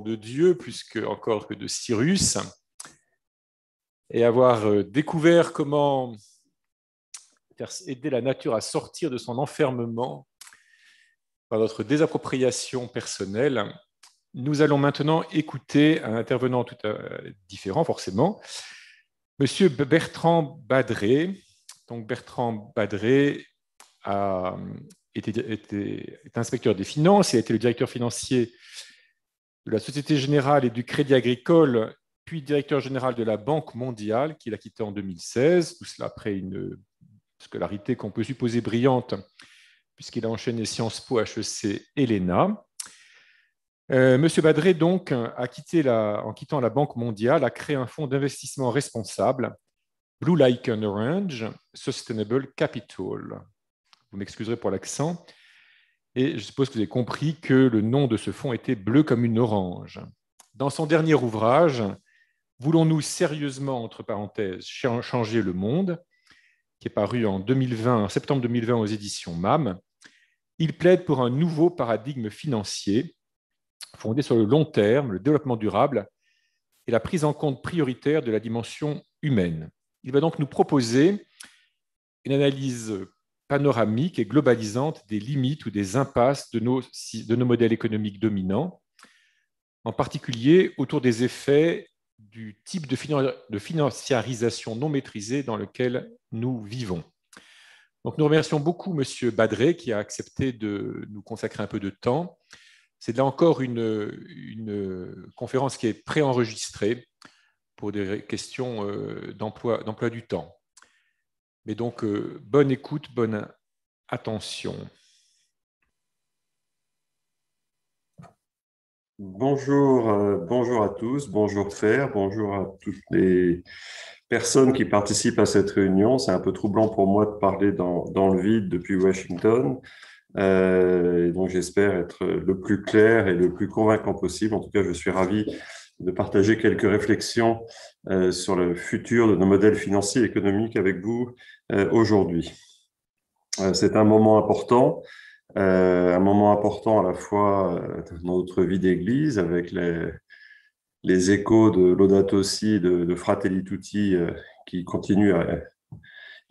de Dieu plus que, encore que de Cyrus, et avoir euh, découvert comment aider la nature à sortir de son enfermement par notre désappropriation personnelle, nous allons maintenant écouter un intervenant tout différent, forcément, Monsieur Bertrand Badré. Donc Bertrand Badré a été, est inspecteur des finances, il a été le directeur financier de la Société Générale et du Crédit Agricole, puis directeur général de la Banque mondiale, qu'il a quitté en 2016, tout cela après une scolarité qu'on peut supposer brillante, puisqu'il a enchaîné Sciences Po, HEC et l'ENA. Euh, Monsieur Badré, donc, en quittant la Banque mondiale, a créé un fonds d'investissement responsable, Blue Lichen Orange Sustainable Capital. Vous m'excuserez pour l'accent. Et je suppose que vous avez compris que le nom de ce fonds était bleu comme une orange. Dans son dernier ouvrage, Voulons-nous sérieusement, entre parenthèses, changer le monde, qui est paru en 2020, septembre 2020 aux éditions MAM, il plaide pour un nouveau paradigme financier fondé sur le long terme, le développement durable et la prise en compte prioritaire de la dimension humaine. Il va donc nous proposer une analyse panoramique et globalisante des limites ou des impasses de nos, de nos modèles économiques dominants, en particulier autour des effets du type de, financiarisation non maîtrisée dans lequel nous vivons. Donc, nous remercions beaucoup M. Badré qui a accepté de nous consacrer un peu de temps. C'est là encore une, une conférence qui est préenregistrée pour des questions euh, d'emploi du temps. Mais donc, euh, bonne écoute, bonne attention. Bonjour, euh, bonjour à tous, bonjour Fer, bonjour à toutes les personnes qui participent à cette réunion. C'est un peu troublant pour moi de parler dans, le vide depuis Washington. Euh, donc j'espère être le plus clair et le plus convaincant possible. En tout cas, je suis ravi de partager quelques réflexions euh, sur le futur de nos modèles financiers et économiques avec vous euh, aujourd'hui. Euh, c'est un moment important, un moment important à la fois dans notre vie d'Église avec les, échos de Laudato aussi, de, de Fratelli Tutti qui continuent à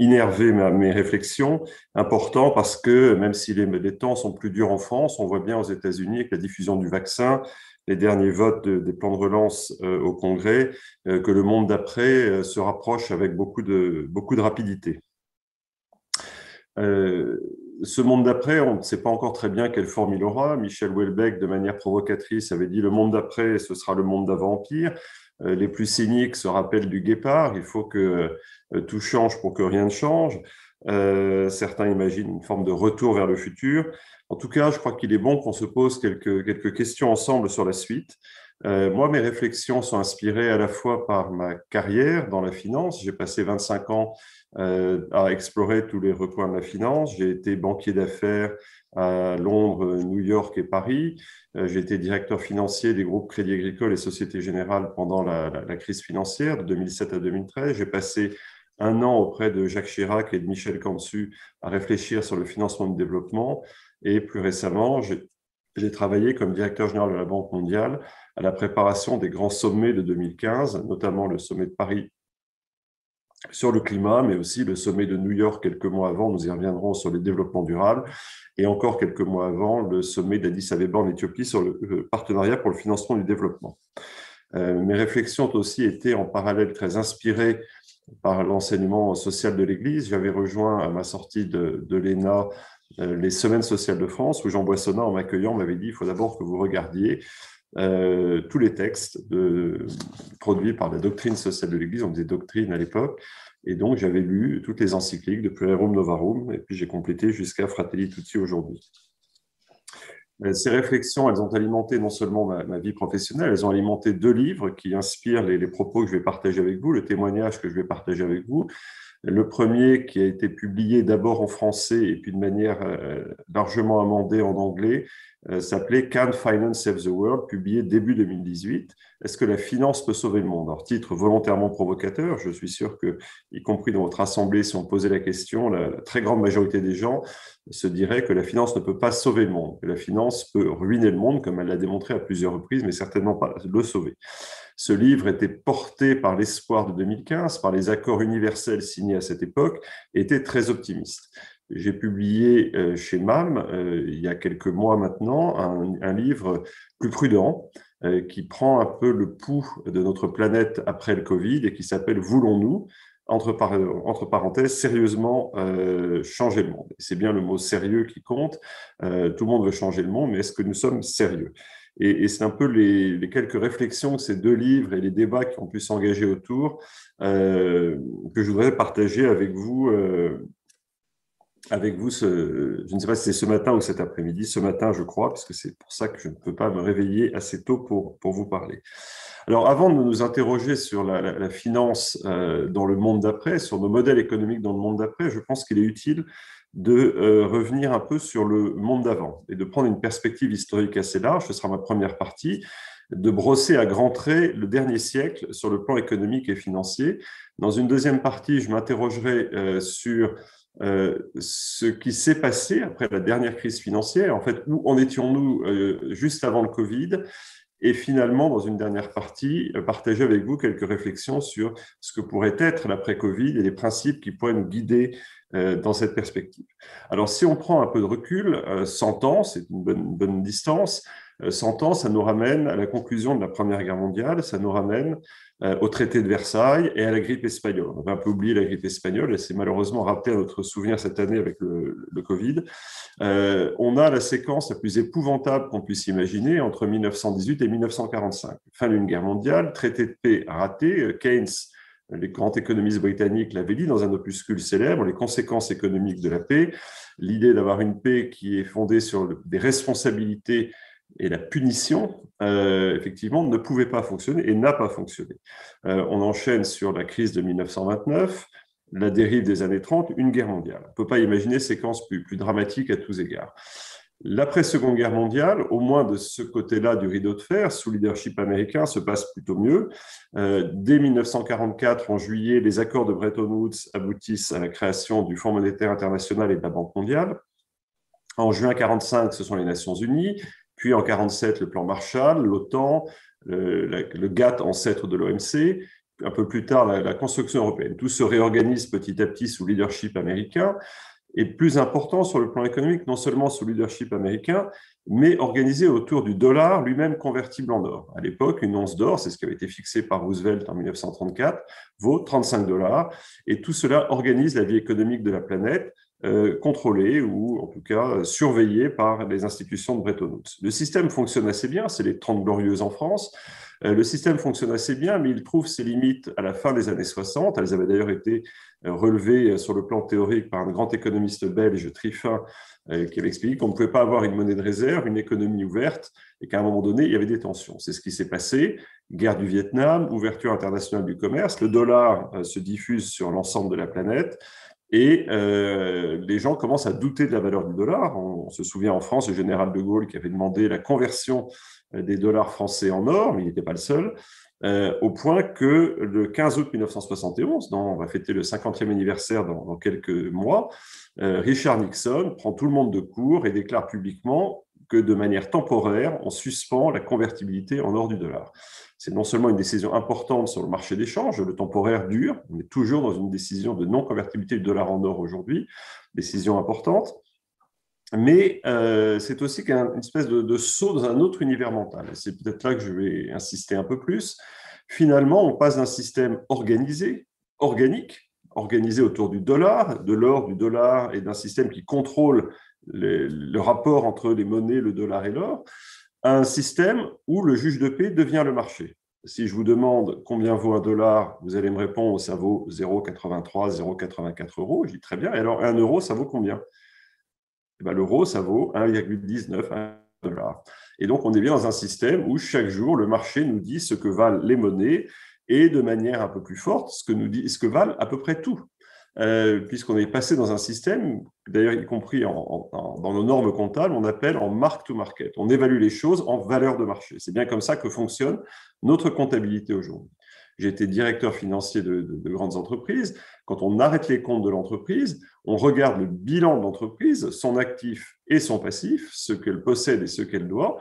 innerver mes réflexions. Important parce que même si les, temps sont plus durs en France, on voit bien aux États-Unis avec la diffusion du vaccin, les derniers votes des plans de relance euh, au Congrès, euh, que le monde d'après euh, se rapproche avec beaucoup de, beaucoup de rapidité. ce monde d'après, on ne sait pas encore très bien quelle forme il aura. Michel Houellebecq, de manière provocatrice, avait dit le monde d'après, ce sera le monde d'avant-empire. Les plus cyniques se rappellent du guépard. Il faut que tout change pour que rien ne change. certains imaginent une forme de retour vers le futur. En tout cas, je crois qu'il est bon qu'on se pose quelques, quelques questions ensemble sur la suite. Euh, moi, mes réflexions sont inspirées à la fois par ma carrière dans la finance. J'ai passé 25 ans euh, à explorer tous les recoins de la finance. J'ai été banquier d'affaires à Londres, New York et Paris. Euh, j'ai été directeur financier des groupes Crédit Agricole et Société Générale pendant la, crise financière de 2007 à 2013. J'ai passé un an auprès de Jacques Chirac et de Michel Cantu à réfléchir sur le financement du développement. Et plus récemment, j'ai travaillé comme directeur général de la Banque mondiale à la préparation des grands sommets de 2015, notamment le sommet de Paris sur le climat, mais aussi le sommet de New York quelques mois avant, nous y reviendrons sur le développement durable, et encore quelques mois avant, le sommet d'Addis Abeba en Éthiopie sur le partenariat pour le financement du développement. Euh, mes réflexions ont aussi été en parallèle très inspirées par l'enseignement social de l'Église. J'avais rejoint à ma sortie de, l'ENA les Semaines sociales de France, où Jean Boissonnat, en m'accueillant, m'avait dit il faut d'abord que vous regardiez euh, tous les textes produits par la doctrine sociale de l'Église, on disait doctrine à l'époque, et donc j'avais lu toutes les encycliques de Pluralium Novarum, et puis j'ai complété jusqu'à Fratelli Tutti aujourd'hui. Euh, ces réflexions, elles ont alimenté non seulement ma, vie professionnelle, elles ont alimenté deux livres qui inspirent les, propos que je vais partager avec vous, le témoignage que je vais partager avec vous, le premier qui a été publié d'abord en français et puis de manière euh, largement amendée en anglais euh, s'appelait Can Finance Save the World, publié début 2018. Est-ce que la finance peut sauver le monde? Alors, titre volontairement provocateur, je suis sûr que, y compris dans votre assemblée, si on posait la question, la, très grande majorité des gens se diraient que la finance ne peut pas sauver le monde, que la finance peut ruiner le monde, comme elle l'a démontré à plusieurs reprises, mais certainement pas le sauver. Ce livre était porté par l'espoir de 2015, par les accords universels signés à cette époque, et était très optimiste j'ai publié euh, chez MAM, euh, il y a quelques mois maintenant, un, livre plus prudent euh, qui prend un peu le pouls de notre planète après le Covid et qui s'appelle Voulons-nous? Entre, entre, parenthèses, sérieusement changer le monde. C'est bien le mot sérieux qui compte. tout le monde veut changer le monde, mais est-ce que nous sommes sérieux? Et, c'est un peu les, quelques réflexions que ces deux livres et les débats qui ont pu s'engager autour que je voudrais partager avec vous avec vous, je ne sais pas si c'est ce matin ou cet après-midi, ce matin je crois, parce que c'est pour ça que je ne peux pas me réveiller assez tôt pour, pour vous parler. Alors avant de nous interroger sur la, finance euh, dans le monde d'après, sur nos modèles économiques dans le monde d'après, je pense qu'il est utile de euh, revenir un peu sur le monde d'avant et de prendre une perspective historique assez large, ce sera ma première partie, de brosser à grands traits le dernier siècle sur le plan économique et financier. Dans une deuxième partie, je m'interrogerai euh, sur euh, ce qui s'est passé après la dernière crise financière, en fait, où en étions-nous juste avant le Covid? Et finalement, dans une dernière partie, euh, partager avec vous quelques réflexions sur ce que pourrait être l'après-Covid et les principes qui pourraient nous guider dans cette perspective. Alors, si on prend un peu de recul, 100 ans, c'est une bonne, bonne distance, 100 ans, ça nous ramène à la conclusion de la Première Guerre mondiale, ça nous ramène euh, au traité de Versailles et à la grippe espagnole. On a un peu oublié la grippe espagnole et c'est malheureusement rappelé à notre souvenir cette année avec le, Covid. Euh, on a la séquence la plus épouvantable qu'on puisse imaginer entre 1918 et 1945. Fin d'une guerre mondiale, traité de paix raté, Keynes les grands économistes britanniques l'avaient dit dans un opuscule célèbre, les conséquences économiques de la paix, l'idée d'avoir une paix qui est fondée sur des responsabilités et la punition, euh, effectivement, ne pouvait pas fonctionner et n'a pas fonctionné. Euh, on enchaîne sur la crise de 1929, la dérive des années 30, une guerre mondiale. On ne peut pas imaginer séquence plus, dramatique à tous égards. L'après-seconde guerre mondiale, au moins de ce côté-là du rideau de fer, sous leadership américain, se passe plutôt mieux. Euh, dès 1944, en juillet, les accords de Bretton Woods aboutissent à la création du Fonds monétaire international et de la Banque mondiale. En juin 1945, ce sont les Nations Unies. Puis en 47, le plan Marshall, l'OTAN, le, GATT, ancêtre de l'OMC, un peu plus tard, la, construction européenne. Tout se réorganise petit à petit sous leadership américain. Et plus important sur le plan économique, non seulement sous leadership américain, mais organisé autour du dollar lui-même convertible en or. À l'époque, une once d'or, c'est ce qui avait été fixé par Roosevelt en 1934, vaut 35 dollars. Et tout cela organise la vie économique de la planète euh, contrôlé ou en tout cas surveillé par les institutions de Bretton Woods. Le système fonctionne assez bien, c'est les 30 glorieuses en France. Euh, le système fonctionne assez bien, mais il trouve ses limites à la fin des années 60. Elles avaient d'ailleurs été euh, relevées sur le plan théorique par un grand économiste belge, Triffin, qui avait expliqué qu'on ne pouvait pas avoir une monnaie de réserve, une économie ouverte, et qu'à un moment donné, il y avait des tensions. C'est ce qui s'est passé. Guerre du Vietnam, ouverture internationale du commerce, le dollar se diffuse sur l'ensemble de la planète. Et euh, les gens commencent à douter de la valeur du dollar. On, se souvient en France le général de Gaulle qui avait demandé la conversion euh, des dollars français en or, mais il n'était pas le seul, euh, au point que le 15 août 1971, dont on va fêter le 50e anniversaire dans, dans quelques mois, Richard Nixon prend tout le monde de court et déclare publiquement que de manière temporaire, on suspend la convertibilité en or du dollar c'est non seulement une décision importante sur le marché d'échange, le temporaire dure, on est toujours dans une décision de non-convertibilité du dollar en or aujourd'hui, décision importante, mais euh, c'est aussi une espèce de, saut dans un autre univers mental. C'est peut-être là que je vais insister un peu plus. Finalement, on passe d'un système organisé, organique, organisé autour du dollar, de l'or, du dollar et d'un système qui contrôle le rapport entre les monnaies, le dollar et l'or, un système où le juge de paix devient le marché. Si je vous demande combien vaut un dollar, vous allez me répondre ça vaut 0,83, 0,84 euros. Je dis très bien. Et alors, un euro, ça vaut combien? Eh L'euro, ça vaut 1,19 dollar. Et donc, on est bien dans un système où chaque jour, le marché nous dit ce que valent les monnaies et de manière un peu plus forte, ce que valent à peu près tout. Puisqu'on est passé dans un système, d'ailleurs y compris dans nos normes comptables, on appelle en mark to market. On évalue les choses en valeur de marché. C'est bien comme ça que fonctionne notre comptabilité aujourd'hui. J'ai été directeur financier de, grandes entreprises. Quand on arrête les comptes de l'entreprise, on regarde le bilan de l'entreprise, son actif et son passif, ce qu'elle possède et ce qu'elle doit,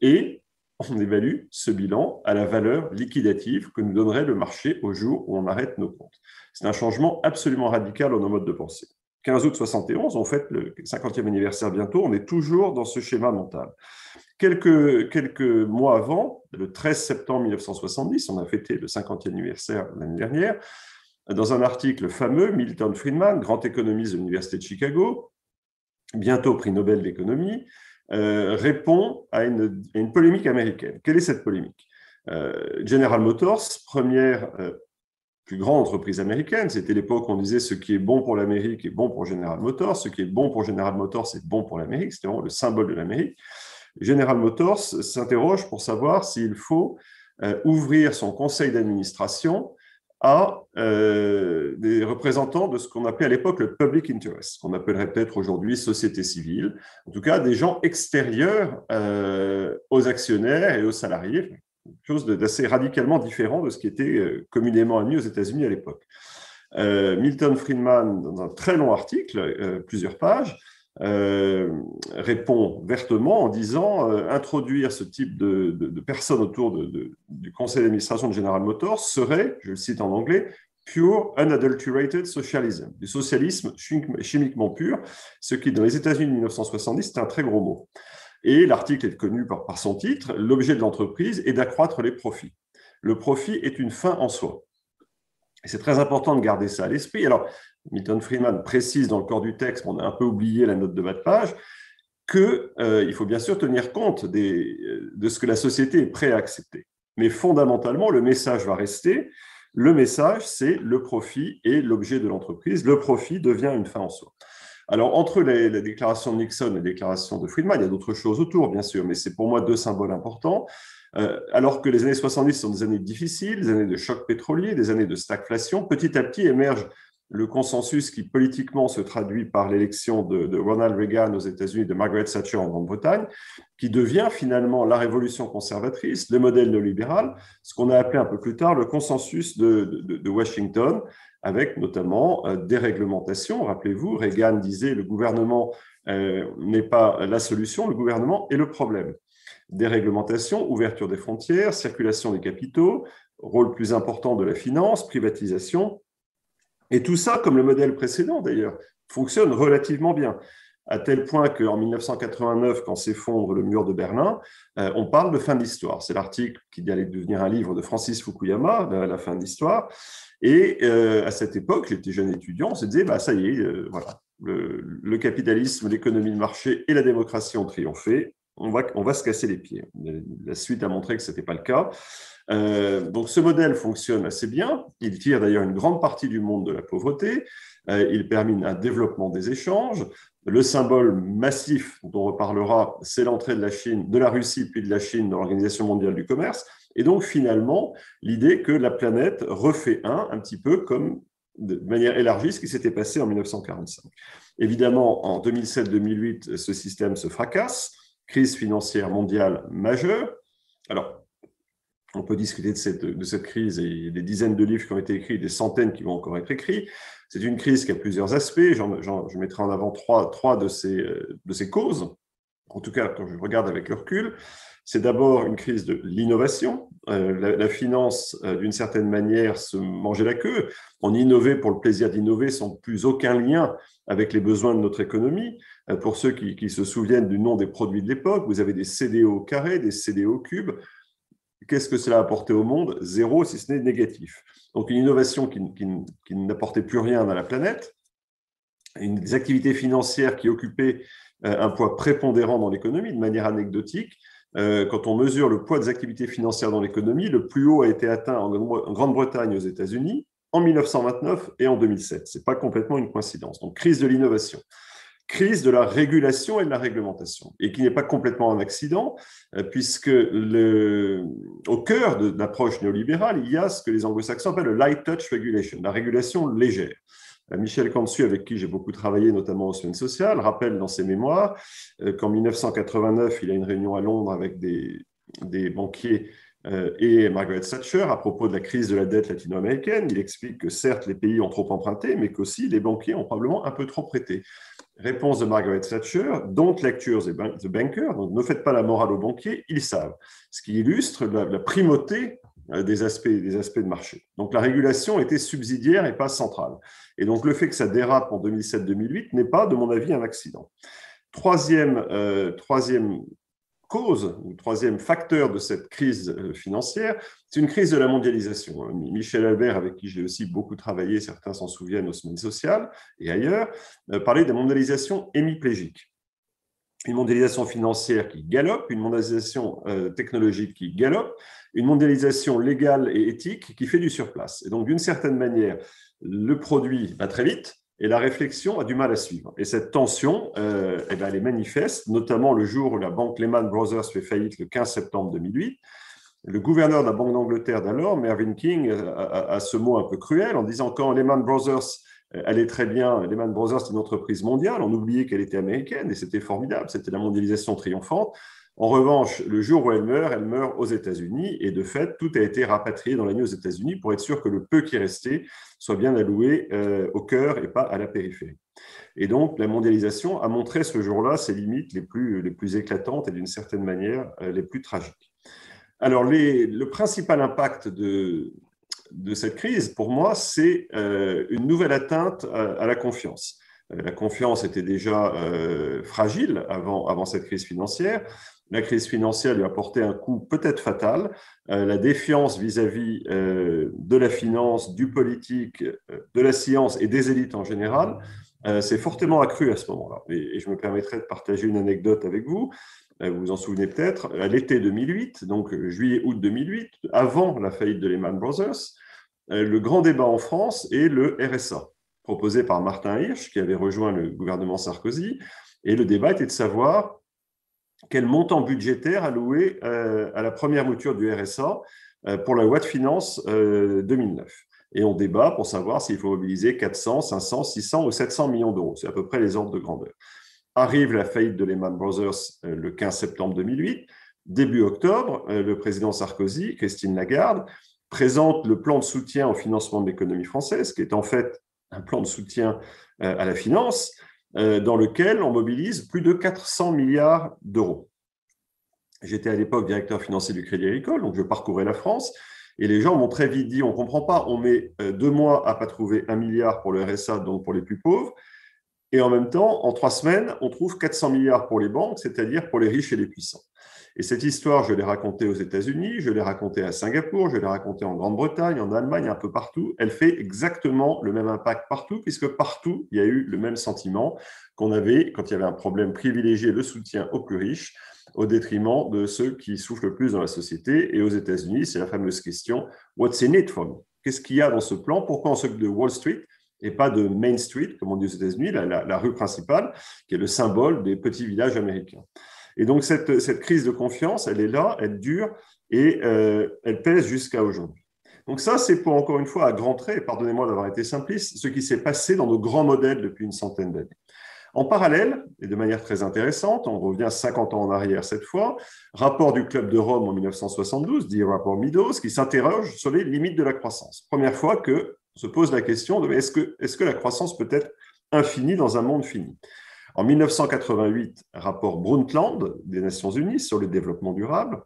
et on évalue ce bilan à la valeur liquidative que nous donnerait le marché au jour où on arrête nos comptes. C'est un changement absolument radical dans nos modes de pensée. 15 août 71, on fête le 50e anniversaire bientôt, on est toujours dans ce schéma mental. Quelques, quelques mois avant, le 13 septembre 1970, on a fêté le 50e anniversaire l'année dernière, dans un article fameux, Milton Friedman, grand économiste de l'Université de Chicago, bientôt prix Nobel d'économie, euh, répond à une, polémique américaine. Quelle est cette polémique? Euh, General Motors, première euh, plus grande entreprise américaine, c'était l'époque où on disait ce qui est bon pour l'Amérique est bon pour General Motors, ce qui est bon pour General Motors c'est bon pour l'Amérique, c'était vraiment le symbole de l'Amérique. General Motors s'interroge pour savoir s'il faut ouvrir son conseil d'administration à euh, des représentants de ce qu'on appelait à l'époque le public interest, qu'on appellerait peut-être aujourd'hui société civile, en tout cas des gens extérieurs euh, aux actionnaires et aux salariés, quelque chose d'assez radicalement différent de ce qui était euh, communément admis aux États-Unis à l'époque. Milton Friedman, dans un très long article, plusieurs pages, euh, répond vertement en disant euh, introduire ce type de, personnes autour du conseil d'administration de General Motors serait, je le cite en anglais, pure unadulterated socialism, du socialisme chimiquement pur, ce qui dans les États-Unis de 1970 c'est un très gros mot. Et l'article est connu par son titre, l'objet de l'entreprise est d'accroître les profits. Le profit est une fin en soi. Et c'est très important de garder ça à l'esprit. Alors, Milton Friedman précise dans le corps du texte, on a un peu oublié la note de bas de page, qu'il euh, faut bien sûr tenir compte euh, de ce que la société est prête à accepter. Mais fondamentalement, le message va rester. Le message, c'est le profit et l'objet de l'entreprise. Le profit devient une fin en soi. Alors, entre la déclaration de Nixon et la déclaration de Friedman, il y a d'autres choses autour, bien sûr, mais c'est pour moi deux symboles importants. Euh, alors que les années 70 sont des années difficiles, des années de choc pétrolier, des années de stagflation, petit à petit émerge le consensus qui politiquement se traduit par l'élection de, Ronald Reagan aux États-Unis, de Margaret Thatcher en Grande-Bretagne, qui devient finalement la révolution conservatrice, le modèle néolibéral, ce qu'on a appelé un peu plus tard le consensus de, Washington, avec notamment euh, des réglementations. Rappelez-vous, Reagan disait le gouvernement euh, n'est pas la solution, le gouvernement est le problème. Des réglementations, ouverture des frontières, circulation des capitaux, rôle plus important de la finance, privatisation, et tout ça, comme le modèle précédent d'ailleurs, fonctionne relativement bien, à tel point qu'en 1989, quand s'effondre le mur de Berlin, euh, on parle de fin d'histoire. C'est l'article qui allait devenir un livre de Francis Fukuyama, La fin d'histoire. Et euh, à cette époque, j'étais jeune étudiant, on se disait, bah, ça y est, euh, voilà, le, capitalisme, l'économie de marché et la démocratie ont triomphé, on va, se casser les pieds. La suite a montré que ce n'était pas le cas. Euh, donc ce modèle fonctionne assez bien. Il tire d'ailleurs une grande partie du monde de la pauvreté. Euh, il permet un développement des échanges. Le symbole massif dont on reparlera, c'est l'entrée de la Chine, de la Russie puis de la Chine dans l'Organisation mondiale du commerce. Et donc finalement, l'idée que la planète refait un, un petit peu comme de manière élargie ce qui s'était passé en 1945. Évidemment, en 2007-2008, ce système se fracasse, crise financière mondiale majeure. Alors, on peut discuter de cette, crise et des dizaines de livres qui ont été écrits, des centaines qui vont encore être écrits. C'est une crise qui a plusieurs aspects. je mettrai en avant trois, trois de, ces, de ces causes. En tout cas, quand je regarde avec le recul, c'est d'abord une crise de l'innovation. Euh, la, finance, euh, d'une certaine manière, se mangeait la queue. On innovait pour le plaisir d'innover sans plus aucun lien avec les besoins de notre économie. Euh, pour ceux qui, qui se souviennent du nom des produits de l'époque, vous avez des CDO carrés, des CDO cubes. Qu'est-ce que cela a apporté au monde? Zéro, si ce n'est négatif. Donc une innovation qui, n'apportait plus rien à la planète, une, des activités financières qui occupaient un poids prépondérant dans l'économie, de manière anecdotique. Euh, quand on mesure le poids des activités financières dans l'économie, le plus haut a été atteint en Grande-Bretagne aux États-Unis en 1929 et en 2007. Ce n'est pas complètement une coïncidence. Donc, crise de l'innovation crise de la régulation et de la réglementation, et qui n'est pas complètement un accident, euh, puisque au cœur de l'approche néolibérale, il y a ce que les anglo-saxons appellent le light touch regulation, la régulation légère. Michel Cantu, avec qui j'ai beaucoup travaillé, notamment aux semaines sociales, rappelle dans ses mémoires qu'en 1989, il a une réunion à Londres avec des, banquiers et Margaret Thatcher à propos de la crise de la dette latino-américaine. Il explique que certes, les pays ont trop emprunté, mais qu'aussi les banquiers ont probablement un peu trop prêté. Réponse de Margaret Thatcher, don't lecture the banker, ne faites pas la morale aux banquiers, ils savent. Ce qui illustre la, primauté euh, des aspects, des aspects de marché. Donc la régulation était subsidiaire et pas centrale. Et donc le fait que ça dérape en 2007-2008 n'est pas, de mon avis, un accident. Troisième, euh, troisième cause ou troisième facteur de cette crise euh, financière, c'est une crise de la mondialisation. Hein. Michel Albert, avec qui j'ai aussi beaucoup travaillé, certains s'en souviennent aux semaines sociales et ailleurs, euh, parlait de la mondialisation hémiplégique. Une mondialisation financière qui galope, une mondialisation euh, technologique qui galope, une mondialisation légale et éthique qui fait du surplace. Et donc, d'une certaine manière, le produit va très vite, et la réflexion a du mal à suivre. Et cette tension, euh, eh ben, elle est manifeste, notamment le jour où la banque Lehman Brothers fait faillite le 15 septembre 2008. Le gouverneur de la Banque d'Angleterre d'alors, Mervyn King, a, ce mot un peu cruel en disant quand Lehman Brothers allait très bien, Lehman Brothers est une entreprise mondiale, on oubliait qu'elle était américaine et c'était formidable, c'était la mondialisation triomphante. En revanche, le jour où elle meurt, elle meurt aux États-Unis et de fait, tout a été rapatrié dans la nuit aux États-Unis pour être sûr que le peu qui restait soit bien alloué euh, au cœur et pas à la périphérie. Et donc, la mondialisation a montré ce jour-là ses limites les plus, les plus éclatantes et d'une certaine manière euh, les plus tragiques. Alors, le principal impact de, de cette crise, pour moi, c'est euh, une nouvelle atteinte à la confiance. La confiance était déjà fragile avant, avant cette crise financière la crise financière lui a porté un coup peut-être fatal. Euh, la défiance vis-à-vis euh, de la finance, du politique, euh, de la science et des élites en général s'est fortement accrue à ce moment-là. Et, je me permettrai de partager une anecdote avec vous. Vous vous en souvenez peut-être, à l'été 2008, donc juillet-août 2008, avant la faillite de Lehman Brothers, le grand débat en France est le RSA, proposé par Martin Hirsch, qui avait rejoint le gouvernement Sarkozy. Et le débat était de savoir quel montant budgétaire alloué euh, à la première mouture du RSA euh, pour la loi de finances 2009. Euh, Et on débat pour savoir s'il faut mobiliser 400, 500, 600 ou 700 millions d'euros. C'est à peu près les ordres de grandeur. Arrive la faillite de Lehman Brothers le 15 septembre 2008. Début octobre, le président Sarkozy, Christine Lagarde, présente le plan de soutien au financement de l'économie française, qui est en fait un plan de soutien à la finance, euh, dans lequel on mobilise plus de 400 milliards d'euros. J'étais à l'époque directeur financier du Crédit Agricole, donc je parcourais la France, et les gens m'ont très vite dit, on ne comprend pas, on met euh, deux mois à pas trouver un milliard pour le RSA, donc pour les plus pauvres, et en même temps, en trois semaines, on trouve 400 milliards pour les banques, c'est-à-dire pour les riches et les puissants. Et cette histoire, je l'ai racontée aux États-Unis, je l'ai racontée à Singapour, je l'ai racontée en Grande-Bretagne, en Allemagne, un peu partout. Elle fait exactement le même impact partout, puisque partout, il y a eu le même sentiment qu'on avait quand il y avait un problème privilégié le soutien aux plus riches au détriment de ceux qui souffrent le plus dans la société. Et aux États-Unis, c'est la fameuse question What's in it for me? Qu'est-ce qu'il y a dans ce plan? Pourquoi on s'occupe de Wall Street et pas de Main Street, comme on dit aux États-Unis, la rue principale, qui est le symbole des petits villages américains? Et donc, cette, cette, crise de confiance, elle est là, elle dure et euh, elle pèse jusqu'à aujourd'hui. Donc ça, c'est pour encore une fois, à grands traits, pardonnez-moi d'avoir été simpliste, ce qui s'est passé dans nos grands modèles depuis une centaine d'années. En parallèle, et de manière très intéressante, on revient 50 ans en arrière cette fois, rapport du Club de Rome en 1972, dit rapport Midos, qui s'interroge sur les limites de la croissance. Première fois que se pose la question de est-ce que, est que la croissance peut être infinie dans un monde fini? En 1988, rapport Brundtland des Nations Unies sur le développement durable.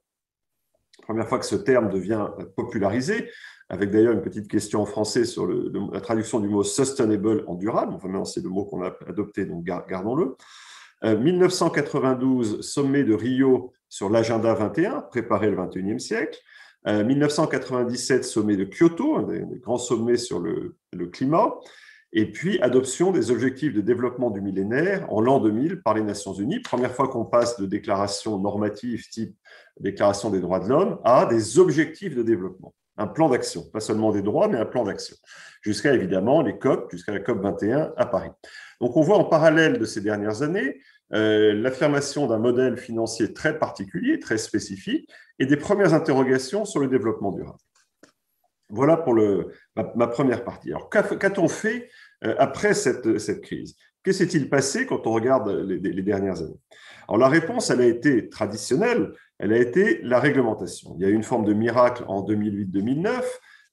Première fois que ce terme devient popularisé, avec d'ailleurs une petite question en français sur la traduction du mot sustainable en durable. Enfin, c'est le mot qu'on a adopté, donc gardons-le. 1992, euh, sommet de Rio sur l'agenda 21, préparer le 21e siècle. 1997, euh, sommet de Kyoto, un des, grands sommets sur le climat. Et puis, adoption des objectifs de développement du millénaire en l'an 2000 par les Nations Unies. Première fois qu'on passe de déclarations normatives type déclaration des droits de l'homme à des objectifs de développement. Un plan d'action, pas seulement des droits, mais un plan d'action. Jusqu'à évidemment les COP, jusqu'à la COP 21 à Paris. Donc on voit en parallèle de ces dernières années euh, l'affirmation d'un modèle financier très particulier, très spécifique, et des premières interrogations sur le développement durable. Voilà pour ma, première partie. Alors, qu'a-t-on fait après cette, cette crise? Que s'est-il passé quand on regarde les, dernières années? Alors la réponse, elle a été traditionnelle, elle a été la réglementation. Il y a eu une forme de miracle en 2008-2009.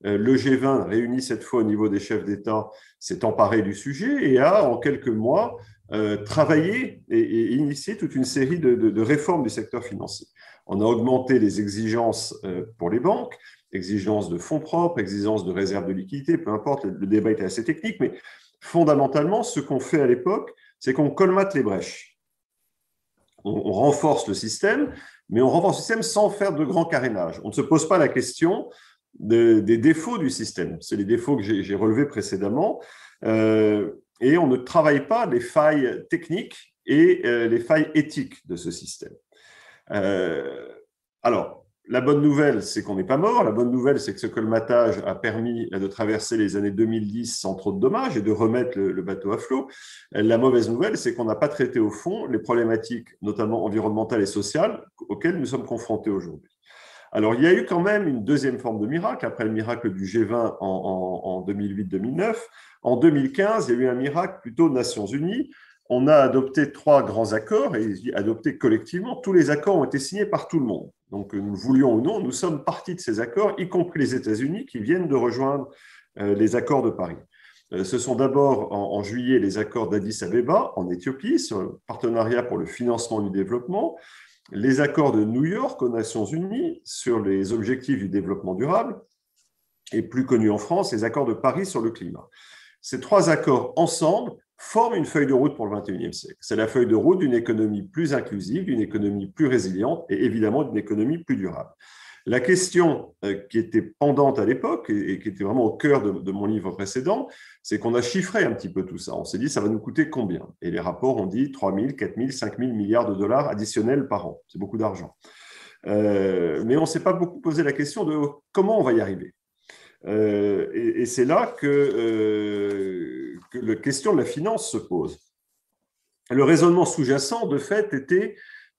Le G20, réuni cette fois au niveau des chefs d'État, s'est emparé du sujet et a, en quelques mois, euh, travaillé et, initié toute une série de, réformes du secteur financier. On a augmenté les exigences euh, pour les banques, exigences de fonds propres, exigences de réserve de liquidité, peu importe, le, débat était assez technique, mais fondamentalement, ce qu'on fait à l'époque, c'est qu'on colmate les brèches. On, renforce le système, mais on renforce le système sans faire de grand carénage. On ne se pose pas la question des défauts du système. C'est les défauts que j'ai relevés précédemment. Euh, et on ne travaille pas les failles techniques et euh, les failles éthiques de ce système. Euh, alors, la bonne nouvelle, c'est qu'on n'est pas mort. La bonne nouvelle, c'est que ce colmatage a permis de traverser les années 2010 sans trop de dommages et de remettre le, bateau à flot. La mauvaise nouvelle, c'est qu'on n'a pas traité au fond les problématiques, notamment environnementales et sociales, auxquelles nous sommes confrontés aujourd'hui. Alors, il y a eu quand même une deuxième forme de miracle, après le miracle du G20 en, en 2008-2009, en 2015, il y a eu un miracle plutôt Nations Unies. On a adopté trois grands accords et adopté collectivement. Tous les accords ont été signés par tout le monde. Donc, nous voulions ou non, nous sommes partis de ces accords, y compris les États-Unis qui viennent de rejoindre euh, les accords de Paris. Euh, ce sont d'abord en, juillet les accords d'Addis Abeba en Éthiopie sur le partenariat pour le financement du développement, les accords de New York aux Nations Unies sur les objectifs du développement durable et plus connus en France, les accords de Paris sur le climat. Ces trois accords ensemble forment une feuille de route pour le 21e siècle. C'est la feuille de route d'une économie plus inclusive, d'une économie plus résiliente et évidemment d'une économie plus durable. La question euh, qui était pendante à l'époque et qui était vraiment au cœur de, mon livre précédent, c'est qu'on a chiffré un petit peu tout ça. On s'est dit, ça va nous coûter combien? Et les rapports ont dit 3 000, 4 000, 5 000 milliards de dollars additionnels par an. C'est beaucoup d'argent. Euh, mais on ne s'est pas beaucoup posé la question de comment on va y arriver. Euh, et, c'est là que, euh, la question de la finance se pose. Le raisonnement sous-jacent, de fait, était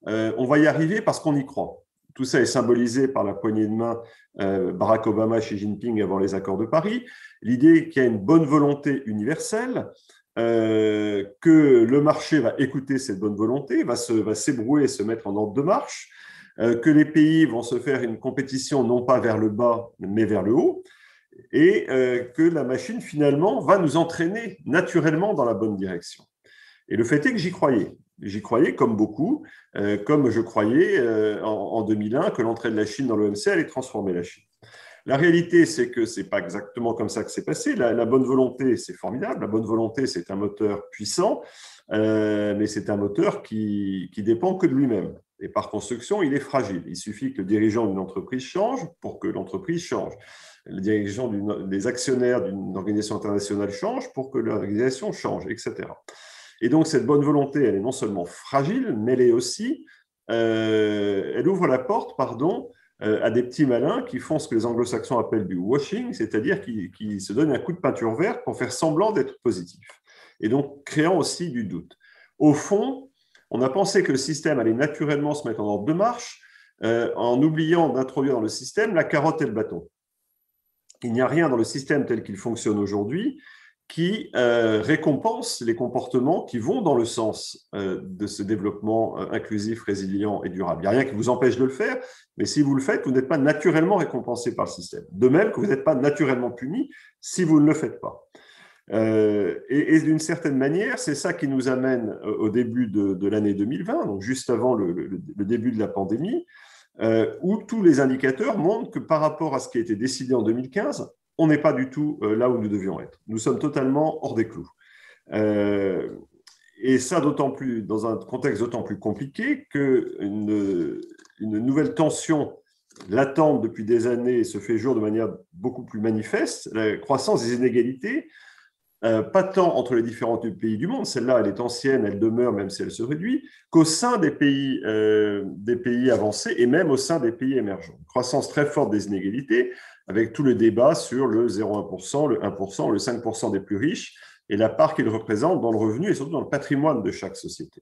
euh, on va y arriver parce qu'on y croit. Tout ça est symbolisé par la poignée de main Barack Obama, Xi Jinping avant les accords de Paris. L'idée qu'il y a une bonne volonté universelle, que le marché va écouter cette bonne volonté, va s'ébrouer va et se mettre en ordre de marche, que les pays vont se faire une compétition non pas vers le bas, mais vers le haut, et euh, que la machine finalement va nous entraîner naturellement dans la bonne direction. Et le fait est que j'y croyais. J'y croyais comme beaucoup, euh, comme je croyais euh, en, 2001 que l'entrée de la Chine dans l'OMC allait transformer la Chine. La réalité, c'est que ce n'est pas exactement comme ça que c'est passé. La, bonne volonté, c'est formidable. La bonne volonté, c'est un moteur puissant, mais c'est un moteur qui, qui dépend que de lui-même. Et par construction, il est fragile. Il suffit que le dirigeant d'une entreprise change pour que l'entreprise change les dirigeants des actionnaires d'une organisation internationale changent pour que l'organisation change, etc. Et donc, cette bonne volonté, elle est non seulement fragile, mais elle est aussi, euh, elle ouvre la porte, pardon, euh, à des petits malins qui font ce que les anglo-saxons appellent du washing, c'est-à-dire qui, qui, se donnent un coup de peinture verte pour faire semblant d'être positif, et donc créant aussi du doute. Au fond, on a pensé que le système allait naturellement se mettre en ordre de marche, euh, en oubliant d'introduire dans le système la carotte et le bâton il n'y a rien dans le système tel qu'il fonctionne aujourd'hui qui euh, récompense les comportements qui vont dans le sens euh, de ce développement inclusif, résilient et durable. Il n'y a rien qui vous empêche de le faire, mais si vous le faites, vous n'êtes pas naturellement récompensé par le système. De même que vous n'êtes pas naturellement puni si vous ne le faites pas. Et, d'une certaine manière, c'est ça qui nous amène au début de, l'année 2020, donc juste avant le début de la pandémie, euh, où tous les indicateurs montrent que par rapport à ce qui a été décidé en 2015, on n'est pas du tout euh, là où nous devions être. Nous sommes totalement hors des clous. Euh, et ça, d'autant plus, dans un contexte d'autant plus compliqué qu'une une nouvelle tension latente depuis des années se fait jour de manière beaucoup plus manifeste, la croissance des inégalités euh, pas tant entre les différents pays du monde, celle-là, elle est ancienne, elle demeure, même si elle se réduit, qu'au sein des pays, euh, des pays avancés et même au sein des pays émergents. Croissance très forte des inégalités, avec tout le débat sur le 0,1%, le 1%, le 5% des plus riches et la part qu'ils représentent dans le revenu et surtout dans le patrimoine de chaque société.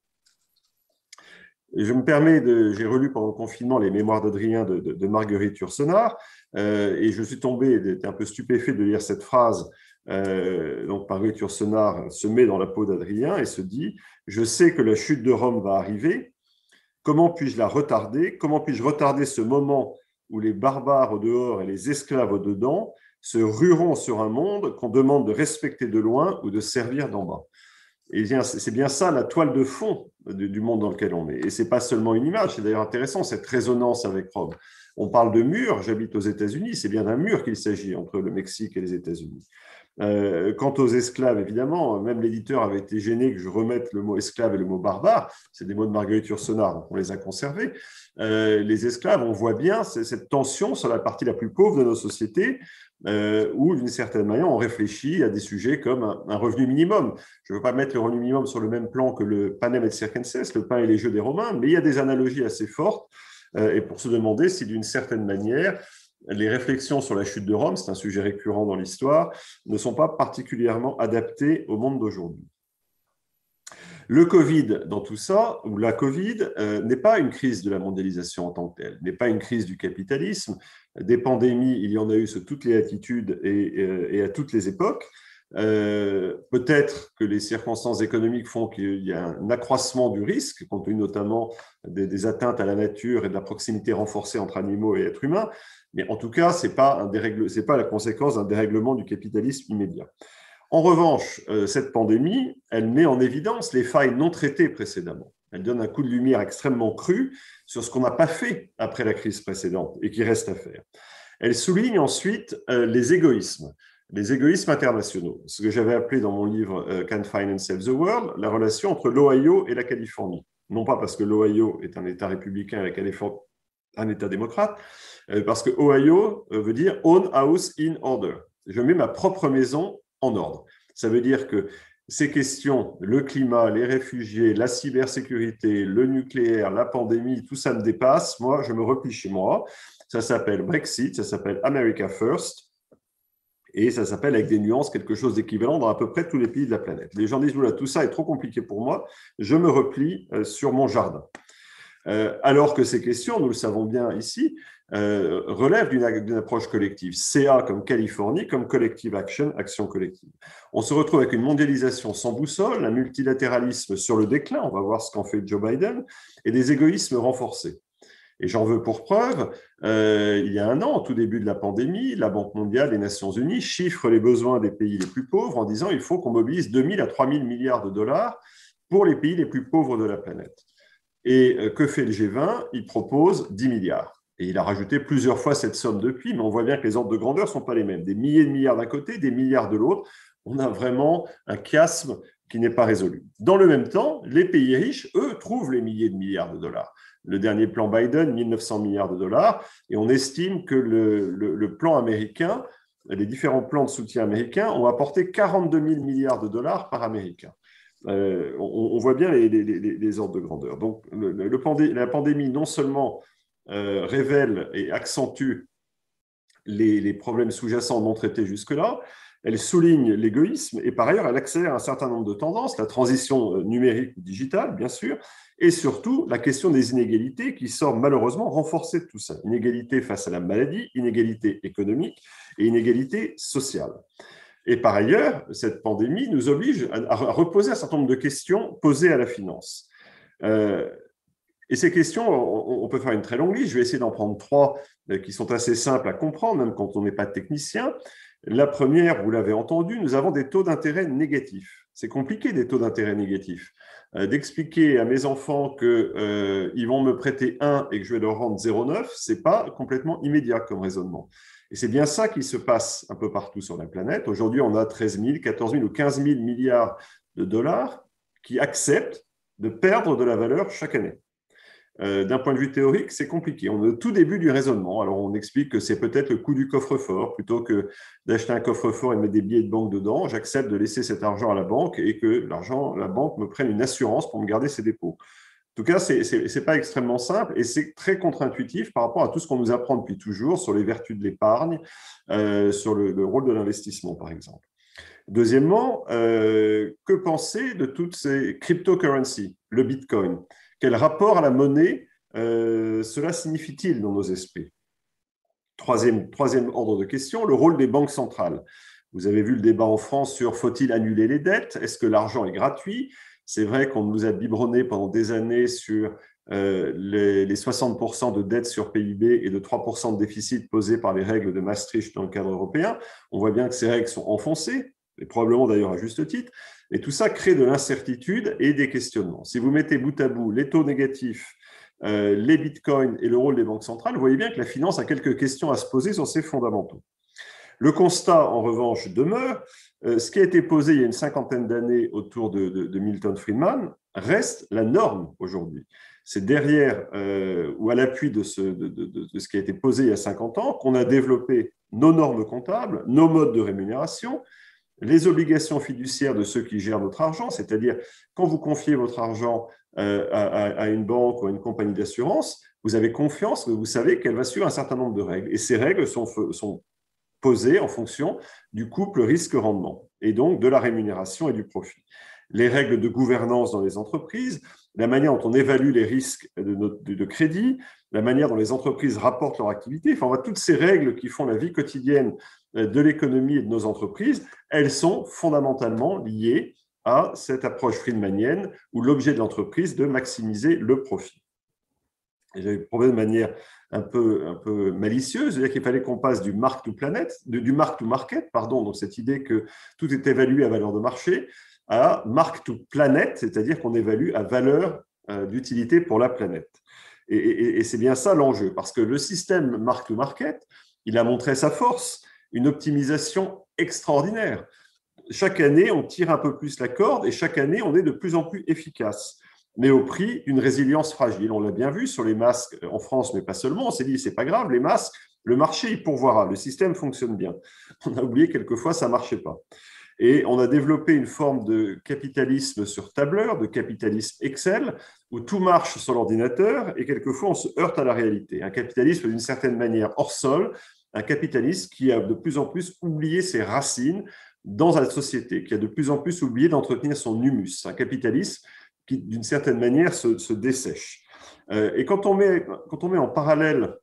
je me permets de, j'ai relu pendant le confinement les mémoires d'Adrien de, Marguerite Yourcenar, euh, et je suis tombé, j'étais un peu stupéfait de lire cette phrase euh, donc Marguerite Yourcenar se met dans la peau d'Adrien et se dit Je sais que la chute de Rome va arriver. Comment puis-je la retarder? Comment puis-je retarder ce moment où les barbares au dehors et les esclaves au dedans se rueront sur un monde qu'on demande de respecter de loin ou de servir d'en bas? Et c'est bien ça la toile de fond du monde dans lequel on est. Et ce n'est pas seulement une image, c'est d'ailleurs intéressant cette résonance avec Rome. On parle de mur, j'habite aux États-Unis, c'est bien d'un mur qu'il s'agit entre le Mexique et les États-Unis. Euh, quant aux esclaves, évidemment, même l'éditeur avait été gêné que je remette le mot esclave et le mot barbare. C'est des mots de Marguerite Yourcenar, on les a conservés. Euh, les esclaves, on voit bien cette tension sur la partie la plus pauvre de nos sociétés, euh, où, d'une certaine manière, on réfléchit à des sujets comme un, revenu minimum. Je ne veux pas mettre le revenu minimum sur le même plan que le panem et circenses, le pain et les jeux des Romains, mais il y a des analogies assez fortes, et pour se demander si, d'une certaine manière, les réflexions sur la chute de Rome, c'est un sujet récurrent dans l'histoire, ne sont pas particulièrement adaptées au monde d'aujourd'hui. Le Covid, dans tout ça, ou la Covid, euh, n'est pas une crise de la mondialisation en tant que telle, n'est pas une crise du capitalisme. Des pandémies, il y en a eu sur toutes les attitudes et, euh, à toutes les époques. Euh, peut-être que les circonstances économiques font qu'il y a un accroissement du risque, compte tenu notamment des, des, atteintes à la nature et de la proximité renforcée entre animaux et êtres humains, mais en tout cas, ce n'est pas, la conséquence d'un dérèglement du capitalisme immédiat. En revanche, euh, cette pandémie, elle met en évidence les failles non traitées précédemment. Elle donne un coup de lumière extrêmement cru sur ce qu'on n'a pas fait après la crise précédente et qui reste à faire. Elle souligne ensuite euh, les égoïsmes, les égoïsmes internationaux, ce que j'avais appelé dans mon livre euh, Can Finance Save the World, la relation entre l'Ohio et la Californie. Non pas parce que l'Ohio est un État républicain et la un État démocrate, euh, parce que Ohio euh, veut dire Own House in Order. Je mets ma propre maison en ordre. Ça veut dire que ces questions, le climat, les réfugiés, la cybersécurité, le nucléaire, la pandémie, tout ça me dépasse. Moi, je me replie chez moi. Ça s'appelle Brexit, ça s'appelle America First, et ça s'appelle avec des nuances quelque chose d'équivalent dans à peu près tous les pays de la planète. Les gens disent, tout ça est trop compliqué pour moi, je me replie euh, sur mon jardin. Euh, alors que ces questions, nous le savons bien ici, euh, relèvent d'une approche collective. CA comme Californie, comme collective action, action collective. On se retrouve avec une mondialisation sans boussole, un multilatéralisme sur le déclin, on va voir ce qu'en fait Joe Biden, et des égoïsmes renforcés. Et j'en veux pour preuve, euh, il y a un an, au tout début de la pandémie, la Banque mondiale, les Nations unies chiffrent les besoins des pays les plus pauvres en disant qu'il faut qu'on mobilise 2 000 à 3 000 milliards de dollars pour les pays les plus pauvres de la planète. Et euh, que fait le G20 Il propose 10 milliards. Et il a rajouté plusieurs fois cette somme depuis, mais on voit bien que les ordres de grandeur ne sont pas les mêmes. Des milliers de milliards d'un côté, des milliards de l'autre. On a vraiment un chiasme qui n'est pas résolu. Dans le même temps, les pays riches, eux, trouvent les milliers de milliards de dollars. Le dernier plan Biden, 1900 milliards de dollars, et on estime que le, plan américain, les différents plans de soutien américains ont apporté 42 000 milliards de dollars par Américain. Euh, on, voit bien les, ordres de grandeur. Donc, la pandémie non seulement euh, révèle et accentue les, problèmes sous-jacents non traités jusque-là, elle souligne l'égoïsme et par ailleurs, elle accélère un certain nombre de tendances, la transition euh, numérique ou digitale, bien sûr, et surtout la question des inégalités qui sort malheureusement renforcée de tout ça. Inégalité face à la maladie, inégalité économique et inégalité sociale. Et par ailleurs, cette pandémie nous oblige à, reposer un certain nombre de questions posées à la finance. Euh, et ces questions, on, peut faire une très longue liste. Je vais essayer d'en prendre trois euh, qui sont assez simples à comprendre, même quand on n'est pas technicien. La première, vous l'avez entendu, nous avons des taux d'intérêt négatifs. C'est compliqué des taux d'intérêt négatifs. Euh, d'expliquer à mes enfants qu'ils vont me prêter 1 et que je vais leur rendre 0,9, ce n'est pas complètement immédiat comme raisonnement. Et c'est bien ça qui se passe un peu partout sur la planète. Aujourd'hui, on a 13 000, 14 000 ou 15 000 milliards de dollars qui acceptent de perdre de la valeur chaque année. Euh, d'un point de vue théorique, c'est compliqué. On est au tout début du raisonnement. Alors, on explique que c'est peut-être le coût du coffre-fort. Plutôt que d'acheter un coffre-fort et mettre des billets de banque dedans, j'accepte de laisser cet argent à la banque et que la banque me prenne une assurance pour me garder ses dépôts. En tout cas, ce n'est pas extrêmement simple et c'est très contre-intuitif par rapport à tout ce qu'on nous apprend depuis toujours sur les vertus de l'épargne, euh, sur le, rôle de l'investissement, par exemple. Deuxièmement, euh, que penser de toutes ces cryptocurrencies, le Bitcoin? Quel rapport à la monnaie euh, cela signifie-t-il dans nos esprits? Troisième, troisième ordre de question, le rôle des banques centrales. Vous avez vu le débat en France sur faut-il annuler les dettes? Est-ce que l'argent est gratuit? C'est vrai qu'on nous a biberonné pendant des années sur euh, les, 60% de dette sur PIB et de 3% de déficit posés par les règles de Maastricht dans le cadre européen. On voit bien que ces règles sont enfoncées, et probablement d'ailleurs à juste titre, et tout ça crée de l'incertitude et des questionnements. Si vous mettez bout à bout les taux négatifs, euh, les bitcoins et le rôle des banques centrales, vous voyez bien que la finance a quelques questions à se poser sur ses fondamentaux. Le constat, en revanche, demeure. Euh, ce qui a été posé il y a une cinquantaine d'années autour de Milton Friedman reste la norme aujourd'hui c'est derrière euh, ou à l'appui de ce, qui a été posé il y a 50 ans qu'on a développé nos normes comptables, nos modes de rémunération, les obligations fiduciaires de ceux qui gèrent notre argent, c'est-à-dire quand vous confiez votre argent euh, à, une banque ou à une compagnie d'assurance, vous avez confiance, vous savez qu'elle va suivre un certain nombre de règles. Et ces règles sont posées en fonction du couple risque-rendement et donc de la rémunération et du profit. Les règles de gouvernance dans les entreprises, la manière dont on évalue les risques de, crédit, la manière dont les entreprises rapportent leur activité, enfin, on voit toutes ces règles qui font la vie quotidienne euh, de l'économie et de nos entreprises, elles sont fondamentalement liées à cette approche friedmanienne où l'objet de l'entreprise est de maximiser le profit. J'avais prouvé de manière un peu, malicieuse, c'est-à-dire qu'il fallait qu'on passe du mark to planet, du mark to market, pardon, donc cette idée que tout est évalué à valeur de marché, à mark to planet, c'est-à-dire qu'on évalue à valeur euh, d'utilité pour la planète. Et, c'est bien ça l'enjeu, parce que le système mark to market, il a montré sa force, une optimisation extraordinaire. Chaque année, on tire un peu plus la corde et chaque année, on est de plus en plus efficace, mais au prix d'une résilience fragile. On l'a bien vu sur les masques en France, mais pas seulement. On s'est dit, c'est pas grave, les masques, le marché, il pourvoira, le système fonctionne bien. On a oublié quelquefois, ça marchait pas. Et on a développé une forme de capitalisme sur tableur, de capitalisme Excel, où tout marche sur l'ordinateur et quelquefois on se heurte à la réalité. Un capitalisme d'une certaine manière hors sol, un capitalisme qui a de plus en plus oublié ses racines dans la société, qui a de plus en plus oublié d'entretenir son humus. Un capitalisme qui, d'une certaine manière, se, dessèche. Euh, et quand on, met, quand on met en parallèle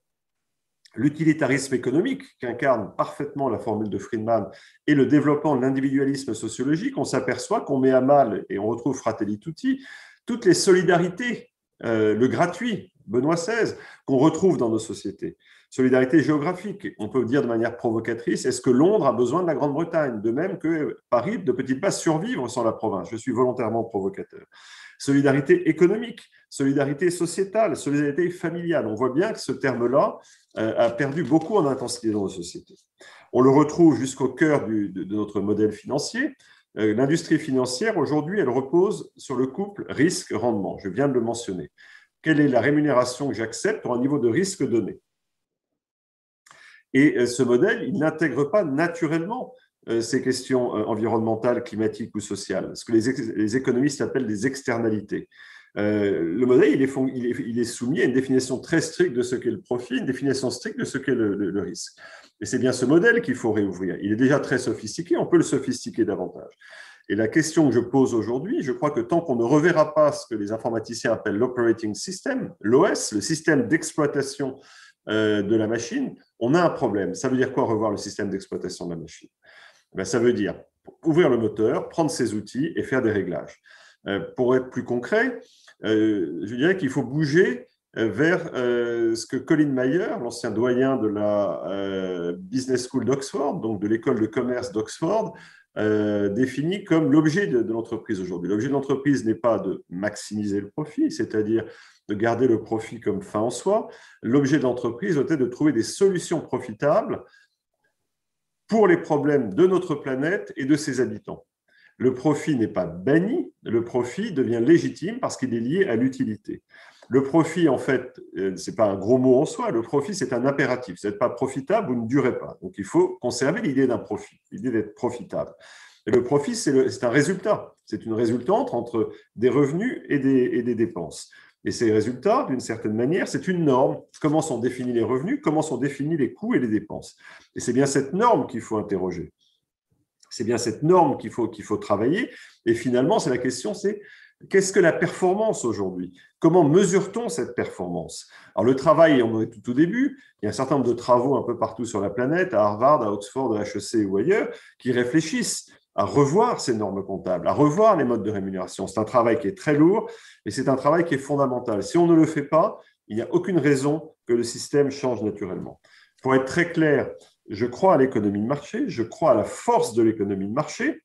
l'utilitarisme économique qu'incarne parfaitement la formule de Friedman et le développement de l'individualisme sociologique, on s'aperçoit qu'on met à mal, et on retrouve Fratelli Tutti, toutes les solidarités, euh, le gratuit, Benoît XVI, qu'on retrouve dans nos sociétés. Solidarité géographique, on peut dire de manière provocatrice, est-ce que Londres a besoin de la Grande-Bretagne De même que Paris ne peut-il pas survivre sans la province? Je suis volontairement provocateur. Solidarité économique, solidarité sociétale, solidarité familiale. On voit bien que ce terme-là euh, a perdu beaucoup en intensité dans nos sociétés. On le retrouve jusqu'au cœur de notre modèle financier. Euh, l'industrie financière, aujourd'hui, elle repose sur le couple risque-rendement. Je viens de le mentionner. Quelle est la rémunération que j'accepte pour un niveau de risque donné Et euh, ce modèle, il n'intègre pas naturellement ces questions environnementales, climatiques ou sociales, ce que les économistes appellent des externalités. Euh, le modèle, il est, il, est, soumis à une définition très stricte de ce qu'est le profit, une définition stricte de ce qu'est le, risque. Et c'est bien ce modèle qu'il faut réouvrir. Il est déjà très sophistiqué, on peut le sophistiquer davantage. Et la question que je pose aujourd'hui, je crois que tant qu'on ne reverra pas ce que les informaticiens appellent l'operating system, l'OS, le système d'exploitation euh, de la machine, on a un problème. Ça veut dire quoi revoir le système d'exploitation de la machine? Ben, Ça veut dire ouvrir le moteur, prendre ses outils et faire des réglages. Euh, pour être plus concret, euh, je dirais qu'il faut bouger vers ce que Colin Mayer, l'ancien doyen de la Business School d'Oxford, donc de l'école de commerce d'Oxford, définit comme l'objet de, l'entreprise aujourd'hui. L'objet de l'entreprise n'est pas de maximiser le profit, c'est-à-dire de garder le profit comme fin en soi. L'objet de l'entreprise doit être de trouver des solutions profitables pour les problèmes de notre planète et de ses habitants le profit n'est pas banni, le profit devient légitime parce qu'il est lié à l'utilité. Le profit, en fait, euh, ce n'est pas un gros mot en soi, le profit, c'est un impératif. Vous n'êtes pas profitable, vous ne durez pas. Donc, il faut conserver l'idée d'un profit, l'idée d'être profitable. Et le profit, c'est un résultat. C'est une résultante entre des revenus et des, dépenses. Et ces résultats, d'une certaine manière, c'est une norme. Comment sont définis les revenus, comment sont définis les coûts et les dépenses. Et c'est bien cette norme qu'il faut interroger. C'est bien cette norme qu'il faut, qu'il faut travailler. Et finalement, c'est la question, c'est Qu'est-ce que la performance aujourd'hui? Comment mesure-t-on cette performance? Alors le travail, on est tout au début, il y a un certain nombre de travaux un peu partout sur la planète, à Harvard, à Oxford, à HEC ou ailleurs, qui réfléchissent à revoir ces normes comptables, à revoir les modes de rémunération. C'est un travail qui est très lourd et c'est un travail qui est fondamental. Si on ne le fait pas, il n'y a aucune raison que le système change naturellement. Pour être très clair, je crois à l'économie de marché, je crois à la force de l'économie de marché.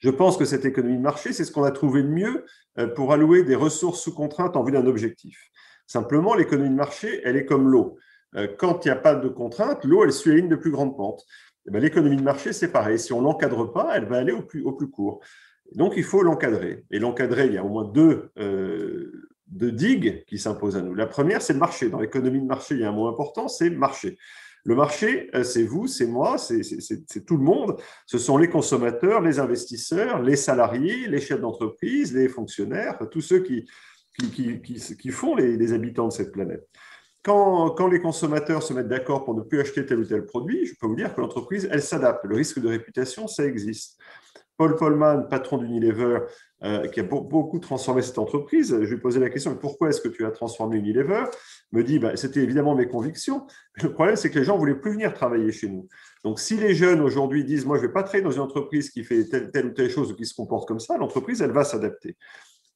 Je pense que cette économie de marché, c'est ce qu'on a trouvé de mieux euh, pour allouer des ressources sous contrainte en vue d'un objectif. Simplement, l'économie de marché, elle est comme l'eau. Euh, quand il n'y a pas de contrainte, l'eau, elle suit la ligne de plus grande pente. Eh ben, l'économie de marché, c'est pareil. Si on ne l'encadre pas, elle va aller au plus, court. Donc, il faut l'encadrer. Et l'encadrer, il y a au moins deux, euh, deux digues qui s'imposent à nous. La première, c'est le marché. Dans l'économie de marché, il y a un mot important, c'est marché. Le marché, euh, c'est vous, c'est moi, c'est tout le monde. Ce sont les consommateurs, les investisseurs, les salariés, les chefs d'entreprise, les fonctionnaires, tous ceux qui, qui, qui, qui font les, habitants de cette planète. Quand, quand les consommateurs se mettent d'accord pour ne plus acheter tel ou tel produit, je peux vous dire que l'entreprise, elle s'adapte. Le risque de réputation, ça existe. Paul Polman, patron d'Unilever, euh, qui a beaucoup transformé cette entreprise, je lui ai posé la question pourquoi est-ce que tu as transformé Unilever? Me dit bah, c'était évidemment mes convictions. Le problème, c'est que les gens ne voulaient plus venir travailler chez nous. Donc, si les jeunes aujourd'hui disent moi, je ne vais pas travailler dans une entreprise qui fait telle, ou telle chose ou qui se comporte comme ça, l'entreprise, elle va s'adapter.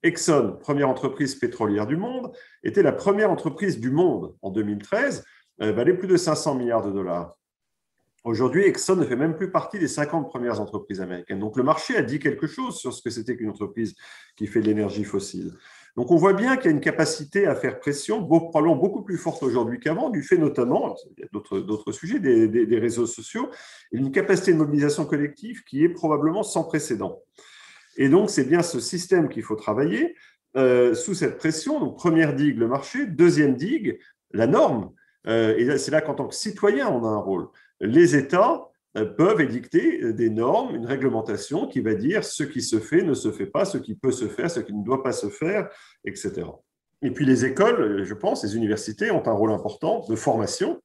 Exxon, première entreprise pétrolière du monde, était la première entreprise du monde en 2013, elle valait plus de 500 milliards de dollars. Aujourd'hui, Exxon ne fait même plus partie des 50 premières entreprises américaines. Donc le marché a dit quelque chose sur ce que c'était qu'une entreprise qui fait de l'énergie fossile. Donc on voit bien qu'il y a une capacité à faire pression, probablement beaucoup plus forte aujourd'hui qu'avant, du fait notamment, il y a d'autres sujets, des, réseaux sociaux, et une capacité de mobilisation collective qui est probablement sans précédent. Et donc c'est bien ce système qu'il faut travailler euh, sous cette pression. Donc première digue, le marché. Deuxième digue, la norme. Euh, et c'est là qu'en tant que citoyen, on a un rôle les États euh, peuvent édicter euh, des normes, une réglementation qui va dire ce qui se fait ne se fait pas, ce qui peut se faire, ce qui ne doit pas se faire, etc. Et puis les écoles, euh, je pense, les universités ont un rôle important de formation.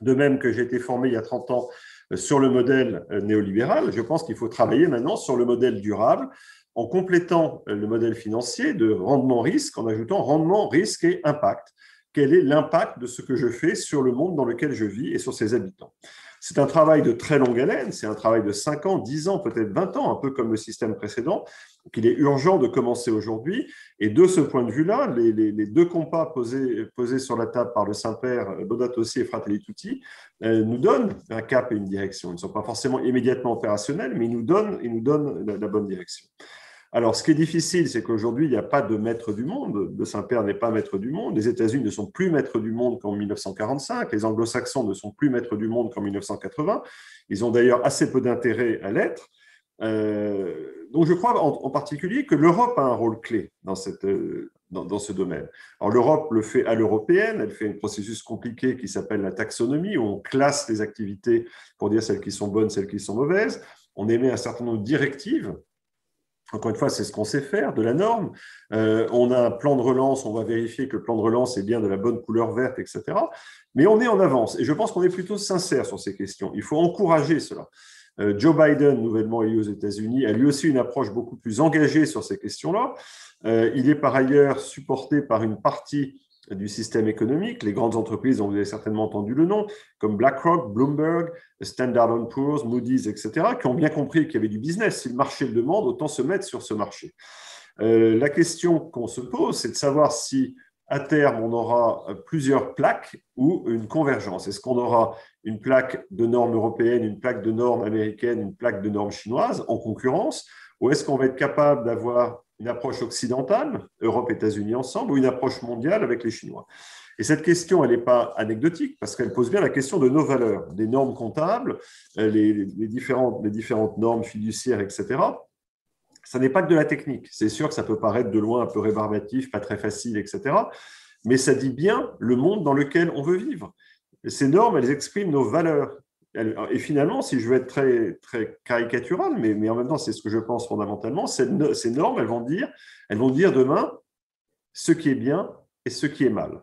De même que j'ai été formé il y a 30 ans sur le modèle néolibéral, je pense qu'il faut travailler maintenant sur le modèle durable en complétant le modèle financier de rendement-risque en ajoutant rendement, risque et impact quel est l'impact de ce que je fais sur le monde dans lequel je vis et sur ses habitants. C'est un travail de très longue haleine, c'est un travail de 5 ans, 10 ans, peut-être 20 ans, un peu comme le système précédent. Donc il est urgent de commencer aujourd'hui. Et de ce point de vue-là, les, deux compas posés, sur la table par le Saint-Père, Laudato et Fratelli Tutti, euh, nous donnent un cap et une direction. Ils ne sont pas forcément immédiatement opérationnels, mais ils nous donnent, ils nous donnent la bonne direction. Alors, ce qui est difficile, c'est qu'aujourd'hui, il n'y a pas de maître du monde. Le Saint-Père n'est pas maître du monde. Les États-Unis ne sont plus maîtres du monde qu'en 1945. Les Anglo-Saxons ne sont plus maîtres du monde qu'en 1980. Ils ont d'ailleurs assez peu d'intérêt à l'être. Euh, donc, je crois en, particulier que l'Europe a un rôle clé dans, cette, dans, dans ce domaine. Alors, l'Europe le fait à l'européenne. Elle fait un processus compliqué qui s'appelle la taxonomie, où on classe les activités pour dire celles qui sont bonnes, celles qui sont mauvaises. On émet un certain nombre de directives encore une fois, c'est ce qu'on sait faire, de la norme. Euh, on a un plan de relance, on va vérifier que le plan de relance est bien de la bonne couleur verte, etc. Mais on est en avance et je pense qu'on est plutôt sincère sur ces questions. Il faut encourager cela. Euh, Joe Biden, nouvellement élu aux États-Unis, a lui aussi une approche beaucoup plus engagée sur ces questions-là. Euh, il est par ailleurs supporté par une partie du système économique. Les grandes entreprises, dont vous avez certainement entendu le nom, comme BlackRock, Bloomberg, Standard Poor's, Moody's, etc., qui ont bien compris qu'il y avait du business. Si le marché le demande, autant se mettre sur ce marché. Euh, la question qu'on se pose, c'est de savoir si à terme, on aura plusieurs plaques ou une convergence. Est-ce qu'on aura une plaque de normes européennes, une plaque de normes américaines, une plaque de normes chinoises en concurrence Ou est-ce qu'on va être capable d'avoir une approche occidentale, Europe-États-Unis ensemble, ou une approche mondiale avec les Chinois et cette question, elle n'est pas anecdotique parce qu'elle pose bien la question de nos valeurs, des normes comptables, euh, les, différentes, les différentes normes fiduciaires, etc. Ça n'est pas que de la technique. C'est sûr que ça peut paraître de loin un peu rébarbatif, pas très facile, etc. Mais ça dit bien le monde dans lequel on veut vivre. ces normes, elles expriment nos valeurs. Et finalement, si je veux être très, très caricatural, mais, mais en même temps, c'est ce que je pense fondamentalement, ces, normes, elles vont, dire, elles vont dire demain ce qui est bien et ce qui est mal.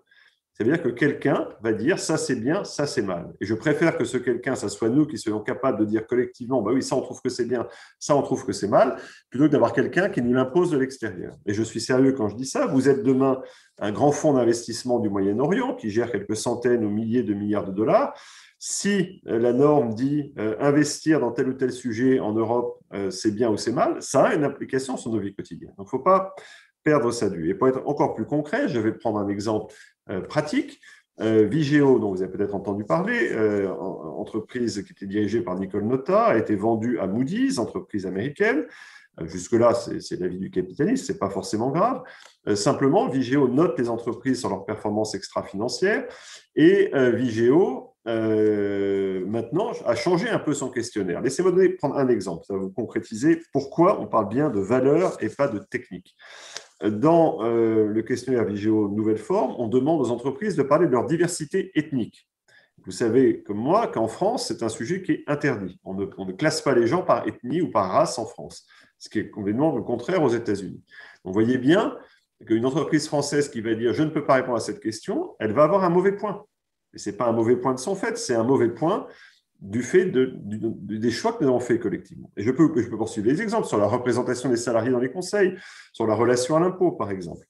C'est-à-dire que quelqu'un va dire ça c'est bien, ça c'est mal. Et je préfère que ce quelqu'un, ça soit nous qui soyons capables de dire collectivement, bah oui, ça on trouve que c'est bien, ça on trouve que c'est mal, plutôt que d'avoir quelqu'un qui nous l'impose de l'extérieur. Et je suis sérieux quand je dis ça. Vous êtes demain un grand fonds d'investissement du Moyen-Orient qui gère quelques centaines ou milliers de milliards de dollars. Si euh, la norme dit euh, investir dans tel ou tel sujet en Europe, euh, c'est bien ou c'est mal, ça a une application sur nos vies quotidiennes. Donc, il ne faut pas perdre ça de vue. Et pour être encore plus concret, je vais prendre un exemple pratique. Vigéo, dont vous avez peut-être entendu parler, entreprise qui était dirigée par Nicole Nota, a été vendue à Moody's, entreprise américaine. Jusque-là, c'est l'avis du capitaliste, ce n'est pas forcément grave. simplement, Vigéo note les entreprises sur leur performance extra-financière et Vigéo euh, maintenant a changé un peu son questionnaire. Laissez-moi prendre un exemple, ça va vous concrétiser pourquoi on parle bien de valeur et pas de technique. Dans euh, le questionnaire Vigéo Nouvelle Forme, on demande aux entreprises de parler de leur diversité ethnique. Vous savez, comme moi, qu'en France, c'est un sujet qui est interdit. On ne, on ne, classe pas les gens par ethnie ou par race en France, ce qui est complètement le contraire aux États-Unis. Vous voyez bien qu'une entreprise française qui va dire je ne peux pas répondre à cette question, elle va avoir un mauvais point. Et ce n'est pas un mauvais point de son fait, c'est un mauvais point du fait de, des choix que nous avons faits collectivement. Et je peux, je peux poursuivre les exemples sur la représentation des salariés dans les conseils, sur la relation à l'impôt, par exemple.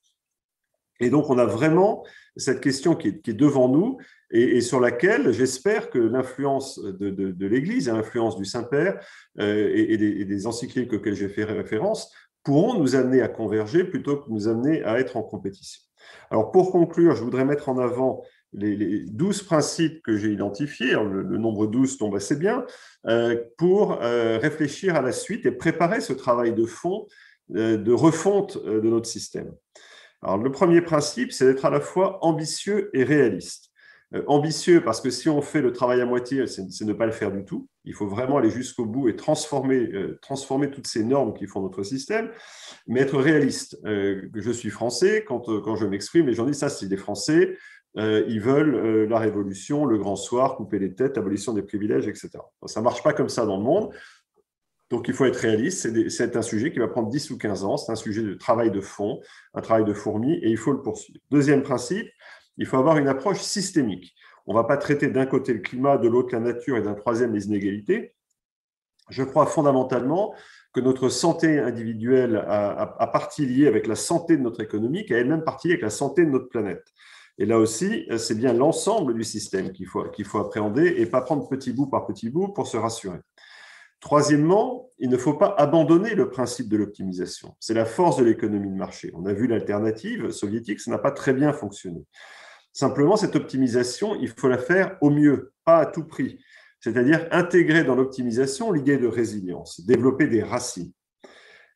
Et donc, on a vraiment cette question qui est, devant nous et, sur laquelle j'espère que l'influence de, l'Église et l'influence du Saint-Père euh, et, des, des, encycliques auxquelles j'ai fait référence pourront nous amener à converger plutôt que nous amener à être en compétition. Alors, pour conclure, je voudrais mettre en avant les, douze principes que j'ai identifiés, hein, le, nombre 12 tombe assez bien, euh, pour euh, réfléchir à la suite et préparer ce travail de fond, euh, de refonte de notre système. Alors, le premier principe, c'est d'être à la fois ambitieux et réaliste. ambitieux parce que si on fait le travail à moitié, c'est ne pas le faire du tout. Il faut vraiment aller jusqu'au bout et transformer, transformer toutes ces normes qui font notre système, mais être réaliste. je suis français, quand, quand je m'exprime, les gens disent ça, c'est des Français, euh, ils veulent euh, la révolution, le grand soir, couper les têtes, abolition des privilèges, etc. ça ne marche pas comme ça dans le monde. Donc, il faut être réaliste. C'est un sujet qui va prendre 10 ou 15 ans. C'est un sujet de travail de fond, un travail de fourmi, et il faut le poursuivre. Deuxième principe, il faut avoir une approche systémique. On ne va pas traiter d'un côté le climat, de l'autre la nature et d'un troisième les inégalités. Je crois fondamentalement que notre santé individuelle a, a partie liée avec la santé de notre économie, a elle-même partie liée avec la santé de notre planète. Et là aussi, c'est bien l'ensemble du système qu'il faut, qu'il faut appréhender et pas prendre petit bout par petit bout pour se rassurer. Troisièmement, il ne faut pas abandonner le principe de l'optimisation. C'est la force de l'économie de marché. On a vu l'alternative soviétique, ça n'a pas très bien fonctionné. Simplement, cette optimisation, il faut la faire au mieux, pas à tout prix. C'est-à-dire intégrer dans l'optimisation l'idée de résilience, développer des racines.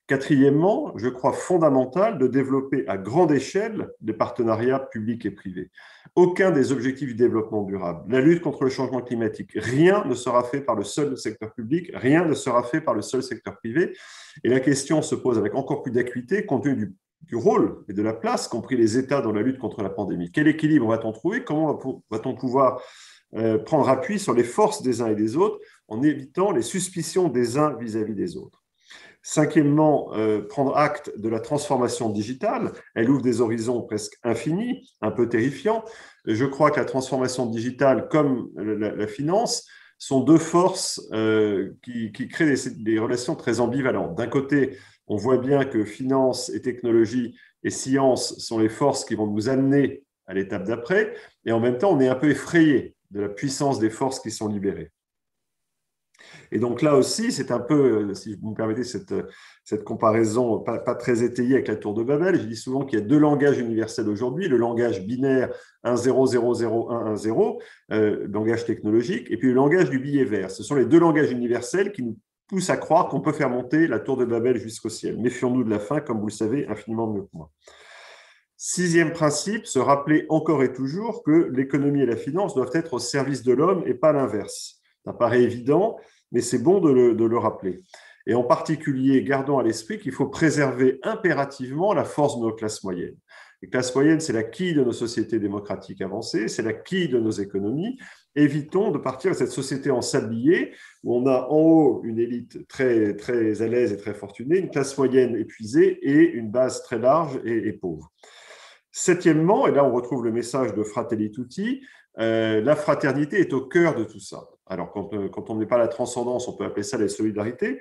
Quatrièmement, je crois fondamental de développer à grande échelle des partenariats publics et privés. Aucun des objectifs du développement durable, la lutte contre le changement climatique, rien ne sera fait par le seul secteur public, rien ne sera fait par le seul secteur privé. Et la question se pose avec encore plus d'acuité compte tenu du, rôle et de la place qu'ont pris les États dans la lutte contre la pandémie. Quel équilibre va-t-on trouver? Comment va-t-on pouvoir euh, prendre appui sur les forces des uns et des autres en évitant les suspicions des uns vis à -vis des autres? Cinquièmement, euh, prendre acte de la transformation digitale. Elle ouvre des horizons presque infinis, un peu terrifiants. Je crois que la transformation digitale, comme la, finance, sont deux forces euh, qui, créent des, relations très ambivalentes. D'un côté, on voit bien que finance et technologie et science sont les forces qui vont nous amener à l'étape d'après, et en même temps, on est un peu effrayé de la puissance des forces qui sont libérées. Et donc là aussi, c'est un peu, euh, si vous me permettez cette, cette comparaison pas, très étayée avec la tour de Babel, je dis souvent qu'il y a deux langages universels aujourd'hui, le langage binaire 1 0 0 0 1 1 0, euh, langage technologique, et puis le langage du billet vert. Ce sont les deux langages universels qui nous poussent à croire qu'on peut faire monter la tour de Babel jusqu'au ciel. Méfions-nous de la fin, comme vous le savez infiniment mieux que moi. Sixième principe, se rappeler encore et toujours que l'économie et la finance doivent être au service de l'homme et pas l'inverse. Ça paraît évident, mais c'est bon de le, rappeler. Et en particulier, gardons à l'esprit qu'il faut préserver impérativement la force de nos classes moyennes. Les classes moyennes, c'est la quille de nos sociétés démocratiques avancées, c'est la quille de nos économies. Évitons de partir de cette société en sablier où on a en haut une élite très, très à l'aise et très fortunée, une classe moyenne épuisée et une base très large et pauvre. Septièmement, et là on retrouve le message de Fratelli Tutti, euh, la fraternité est au cœur de tout ça. Alors, quand, euh, on n'est pas la transcendance, on peut appeler ça la solidarité.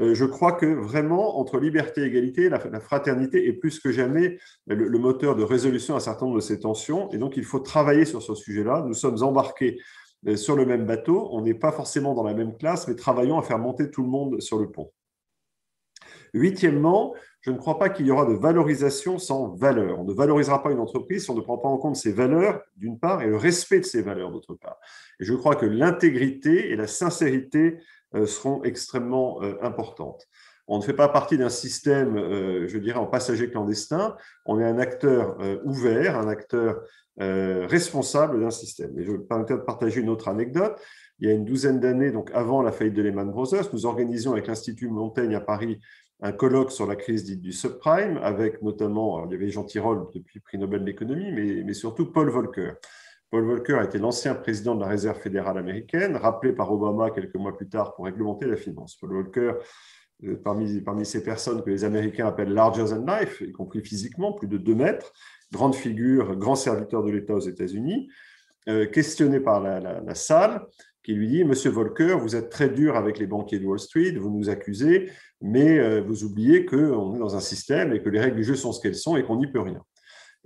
Euh, je crois que vraiment, entre liberté et égalité, la, fraternité est plus que jamais le, moteur de résolution à un certain nombre de ces tensions. Et donc, il faut travailler sur ce sujet-là. Nous sommes embarqués sur le même bateau. On n'est pas forcément dans la même classe, mais travaillons à faire monter tout le monde sur le pont. Huitièmement, je ne crois pas qu'il y aura de valorisation sans valeur. On ne valorisera pas une entreprise si on ne prend pas en compte ses valeurs, d'une part, et le respect de ses valeurs, d'autre part. Je crois que l'intégrité et la sincérité euh, seront extrêmement euh, importantes. On ne fait pas partie d'un système, euh, je dirais, en passager clandestin. On est un acteur ouvert, un acteur responsable d'un système. Et je vais permettre de partager une autre anecdote. Il y a une douzaine d'années, donc avant la faillite de Lehman Brothers, nous organisions avec l'Institut Montaigne à Paris un colloque sur la crise dite du subprime, avec notamment, il y avait Jean Tirole depuis prix Nobel d'économie, mais, mais, surtout Paul Volcker. Paul Volcker été l'ancien président de la Réserve fédérale américaine, rappelé par Obama quelques mois plus tard pour réglementer la finance. Paul Volcker, euh, parmi, parmi ces personnes que les Américains appellent larger than life, y compris physiquement, plus de deux mètres, grande figure, grand serviteur de l'État aux États-Unis, euh, questionné par la salle, qui lui dit Monsieur Volcker, vous êtes très dur avec les banquiers de Wall Street, vous nous accusez, mais euh, vous oubliez qu'on est dans un système et que les règles du jeu sont ce qu'elles sont et qu'on n'y peut rien.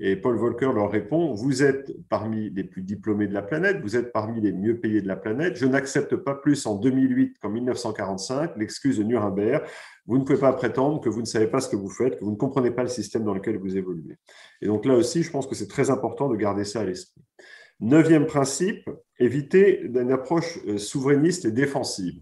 Et Paul Volcker leur répond Vous êtes parmi les plus diplômés de la planète, vous êtes parmi les mieux payés de la planète. Je n'accepte pas plus en 2008 qu'en 1945 l'excuse de Nuremberg. Vous ne pouvez pas prétendre que vous ne savez pas ce que vous faites, que vous ne comprenez pas le système dans lequel vous évoluez. Et donc là aussi, je pense que c'est très important de garder ça à l'esprit. Neuvième principe, éviter une approche euh, souverainiste et défensive.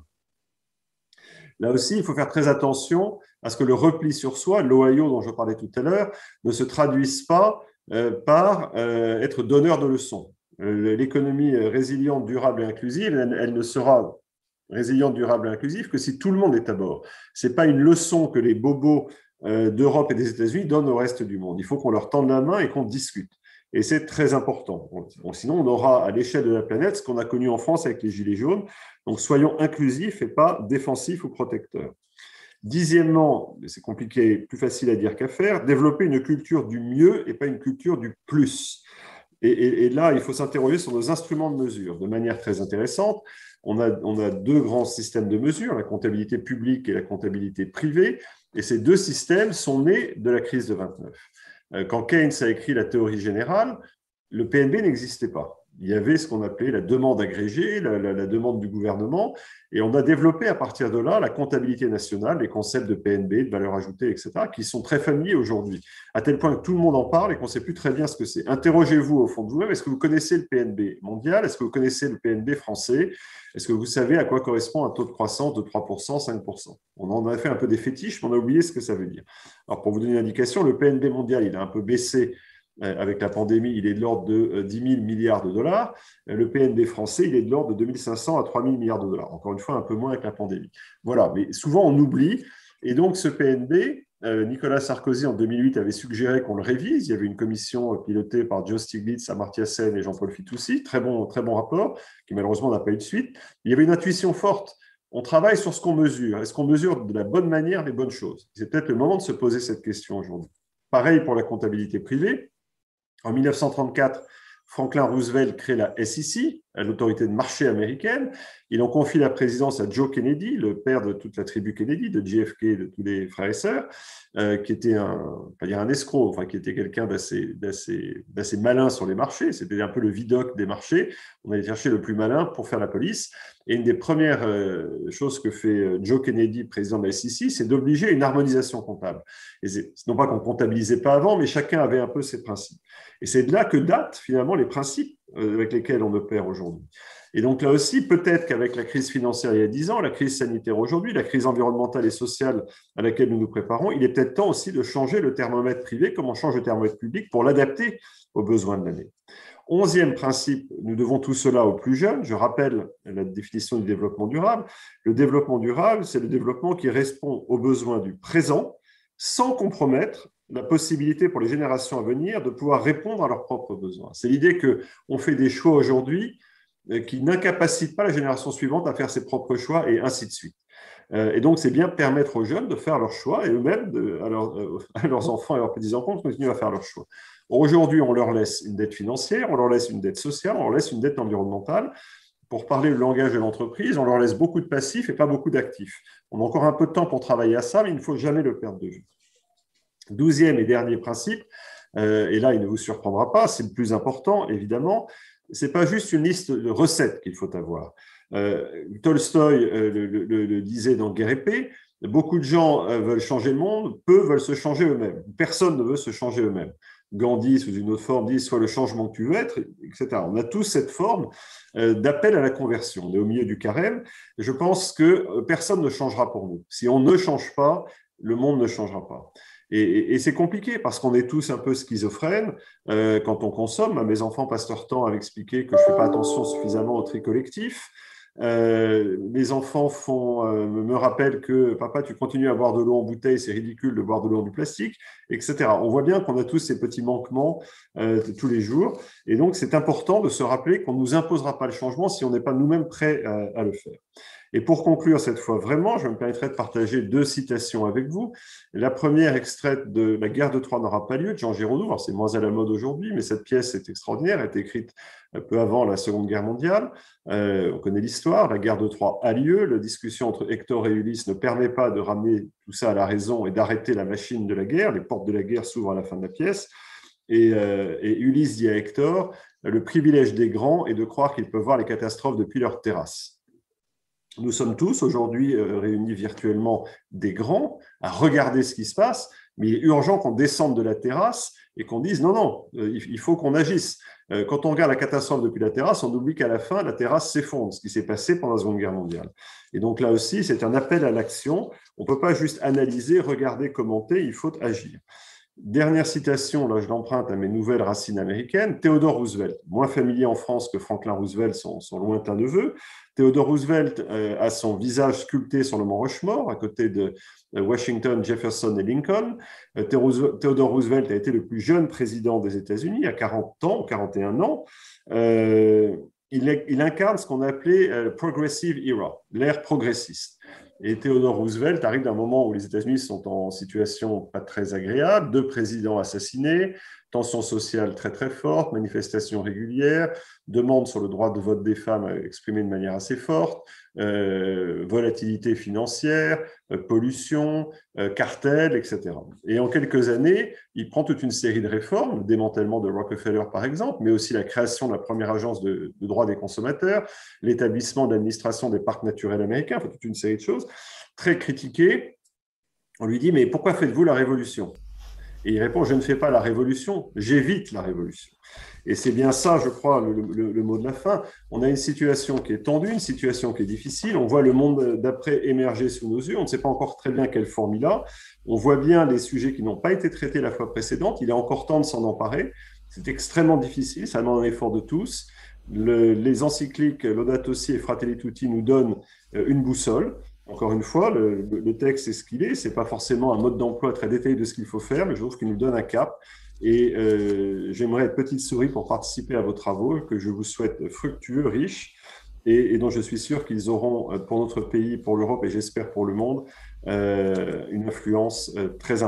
Là aussi, il faut faire très attention à ce que le repli sur soi, l'Ohio dont je parlais tout à l'heure, ne se traduise pas euh, par euh, être donneur de leçons. L'économie résiliente, durable et inclusive, elle, ne sera résiliente, durable et inclusive que si tout le monde est à bord. Ce n'est pas une leçon que les bobos d'Europe et des États-Unis donnent au reste du monde. Il faut qu'on leur tende la main et qu'on discute. Et c'est très important. sinon, on aura à l'échelle de la planète ce qu'on a connu en France avec les Gilets jaunes. Donc, soyons inclusifs et pas défensifs ou protecteurs. Dixièmement, c'est compliqué, plus facile à dire qu'à faire, développer une culture du mieux et pas une culture du plus. Et, là, il faut s'interroger sur nos instruments de mesure de manière très intéressante. On a, on a deux grands systèmes de mesure, la comptabilité publique et la comptabilité privée. Et ces deux systèmes sont nés de la crise de 29. Euh, quand Keynes a écrit la théorie générale, le PNB n'existait pas. Il y avait ce qu'on appelait la demande agrégée, la, demande du gouvernement, et on a développé à partir de là la comptabilité nationale, les concepts de PNB, de valeur ajoutée, etc., qui sont très familiers aujourd'hui, à tel point que tout le monde en parle et qu'on ne sait plus très bien ce que c'est. Interrogez-vous au fond de vous-même, est-ce que vous connaissez le PNB mondial? Est-ce que vous connaissez le PNB français? Est-ce que vous savez à quoi correspond un taux de croissance de 3%, 5% On en a fait un peu des fétiches, mais on a oublié ce que ça veut dire. Alors, pour vous donner une indication, le PNB mondial, il a un peu baissé avec la pandémie, il est de l'ordre de 10 euh, 000 milliards de dollars. Euh, le PNB français, il est de l'ordre de 2 500 à 3 000 milliards de dollars. Encore une fois, un peu moins avec la pandémie. Voilà, mais souvent on oublie. Et donc ce PNB, Nicolas Sarkozy en 2008 avait suggéré qu'on le révise. Il y avait une commission pilotée par Joe Stiglitz, Amartya Sen et Jean-Paul Fitoussi. Très bon, très bon rapport, qui malheureusement n'a pas eu de suite. Il y avait une intuition forte. On travaille sur ce qu'on mesure. Est-ce qu'on mesure de la bonne manière les bonnes choses? C'est peut-être le moment de se poser cette question aujourd'hui. Pareil pour la comptabilité privée. En 1934, Franklin Roosevelt crée la SEC, l'autorité de marché américaine. Il en confie la présidence à Joe Kennedy, le père de toute la tribu Kennedy, de JFK, de tous les frères et sœurs, euh, qui était un, pas dire un escroc, enfin qui était quelqu'un d'assez, malin sur les marchés. C'était un peu le vidoc des marchés. On allait chercher le plus malin pour faire la police. Et une des premières euh, choses que fait euh, Joe Kennedy, président de la SEC, c'est d'obliger une harmonisation comptable. Et non pas qu'on comptabilisait pas avant, mais chacun avait un peu ses principes. Et c'est de là que datent finalement les principes euh, avec lesquels on opère aujourd'hui. Et donc là aussi, peut-être qu'avec la crise financière il y a 10 ans, la crise sanitaire aujourd'hui, la crise environnementale et sociale à laquelle nous nous préparons, il est peut-être temps aussi de changer le thermomètre privé comme on change le thermomètre public pour l'adapter aux besoins de l'année. Onzième principe, nous devons tout cela aux plus jeunes. Je rappelle la définition du développement durable. Le développement durable, c'est le développement qui répond aux besoins du présent sans compromettre la possibilité pour les générations à venir de pouvoir répondre à leurs propres besoins. C'est l'idée qu'on fait des choix aujourd'hui euh, qui n'incapacitent pas la génération suivante à faire ses propres choix et ainsi de suite. Euh, et donc, c'est bien permettre aux jeunes de faire leurs choix et eux-mêmes, à, euh, à, leurs enfants et leurs petits-enfants, de continuer à faire leurs choix. Aujourd'hui, on leur laisse une dette financière, on leur laisse une dette sociale, on leur laisse une dette environnementale. Pour parler le langage de l'entreprise, on leur laisse beaucoup de passifs et pas beaucoup d'actifs. On a encore un peu de temps pour travailler à ça, mais il ne faut jamais le perdre de vue. Douzième et dernier principe, euh, et là, il ne vous surprendra pas, c'est le plus important, évidemment, c'est pas juste une liste de recettes qu'il faut avoir. Euh, Tolstoï euh, le, disait dans Guerre paix, beaucoup de gens veulent changer le monde, peu veulent se changer eux-mêmes. Personne ne veut se changer eux-mêmes. Gandhi, sous une autre forme, dit soit le changement que tu veux être, etc. On a tous cette forme d'appel à la conversion. On est au milieu du carême. Je pense que personne ne changera pour nous. Si on ne change pas, le monde ne changera pas. Et, c'est compliqué parce qu'on est tous un peu schizophrènes euh, quand on consomme. Mes enfants, Pasteur Temps, avaient expliqué que je ne fais pas attention suffisamment au tri collectif. Euh, mes enfants euh, me rappellent que papa, tu continues à boire de l'eau en bouteille, c'est ridicule de boire de l'eau en du plastique, etc. On voit bien qu'on a tous ces petits manquements tous les jours. Et donc, c'est important de se rappeler qu'on ne nous imposera pas le changement si on n'est pas nous-mêmes prêts à le faire. Et pour conclure cette fois vraiment, je me permettrai de partager deux citations avec vous. La première, extraite de La guerre de Troie n'aura pas lieu de Jean Giraudoux. Alors, c'est moins à la mode aujourd'hui, mais cette pièce est extraordinaire. Elle été écrite un peu avant la Seconde Guerre mondiale. Euh, on connaît l'histoire. La guerre de Troie a lieu. La discussion entre Hector et Ulysse ne permet pas de ramener tout ça à la raison et d'arrêter la machine de la guerre. Les portes de la guerre s'ouvrent à la fin de la pièce. Et, euh, et Ulysse dit à Hector, le privilège des grands est de croire qu'ils peuvent voir les catastrophes depuis leur terrasse. Nous sommes tous aujourd'hui euh, réunis virtuellement des grands à regarder ce qui se passe, mais il est urgent qu'on descende de la terrasse et qu'on dise non, non, euh, il faut qu'on agisse. Euh, quand on regarde la catastrophe depuis la terrasse, on oublie qu'à la fin, la terrasse s'effondre, ce qui s'est passé pendant la Seconde Guerre mondiale. Et donc là aussi, c'est un appel à l'action. On ne peut pas juste analyser, regarder, commenter, il faut agir. Dernière citation, là je l'emprunte à mes nouvelles racines américaines, Theodore Roosevelt, moins familier en France que Franklin Roosevelt, son, lointain neveu. Theodore Roosevelt euh, a son visage sculpté sur le mont Rushmore, à côté de Washington, Jefferson et Lincoln. Euh, Theodore Roosevelt a été le plus jeune président des États-Unis, à 40 ans, 41 ans. Euh, il, il, incarne ce qu'on appelait Progressive Era, l'ère progressiste. Et Theodore Roosevelt arrive d'un moment où les États-Unis sont en situation pas très agréable, deux présidents assassinés, tensions sociales très très fortes, manifestations régulières, demandes sur le droit de vote des femmes exprimées de manière assez forte, euh, volatilité financière, euh, pollution, euh, cartel, etc. Et en quelques années, il prend toute une série de réformes, le démantèlement de Rockefeller par exemple, mais aussi la création de la première agence de, de droit des consommateurs, l'établissement de l'administration des parcs naturels américains, enfin, toute une série de choses très critiquées. On lui dit, mais pourquoi faites-vous la révolution? Et il répond, je ne fais pas la révolution, j'évite la révolution. Et c'est bien ça, je crois, le, mot de la fin. On a une situation qui est tendue, une situation qui est difficile. On voit le monde d'après émerger sous nos yeux. On ne sait pas encore très bien quelle forme il a. On voit bien les sujets qui n'ont pas été traités la fois précédente. Il est encore temps de s'en emparer. C'est extrêmement difficile. Ça demande un effort de tous. les encycliques Laudato Si et Fratelli Tutti nous donnent euh, une boussole. Encore une fois, le, texte est ce qu'il est. Ce n'est pas forcément un mode d'emploi très détaillé de ce qu'il faut faire, mais je trouve qu'il nous donne un cap. Et euh, j'aimerais être petite souris pour participer à vos travaux, que je vous souhaite fructueux, riches, et, dont je suis sûr qu'ils auront euh, pour notre pays, pour l'Europe et j'espère pour le monde, euh, une influence très importante.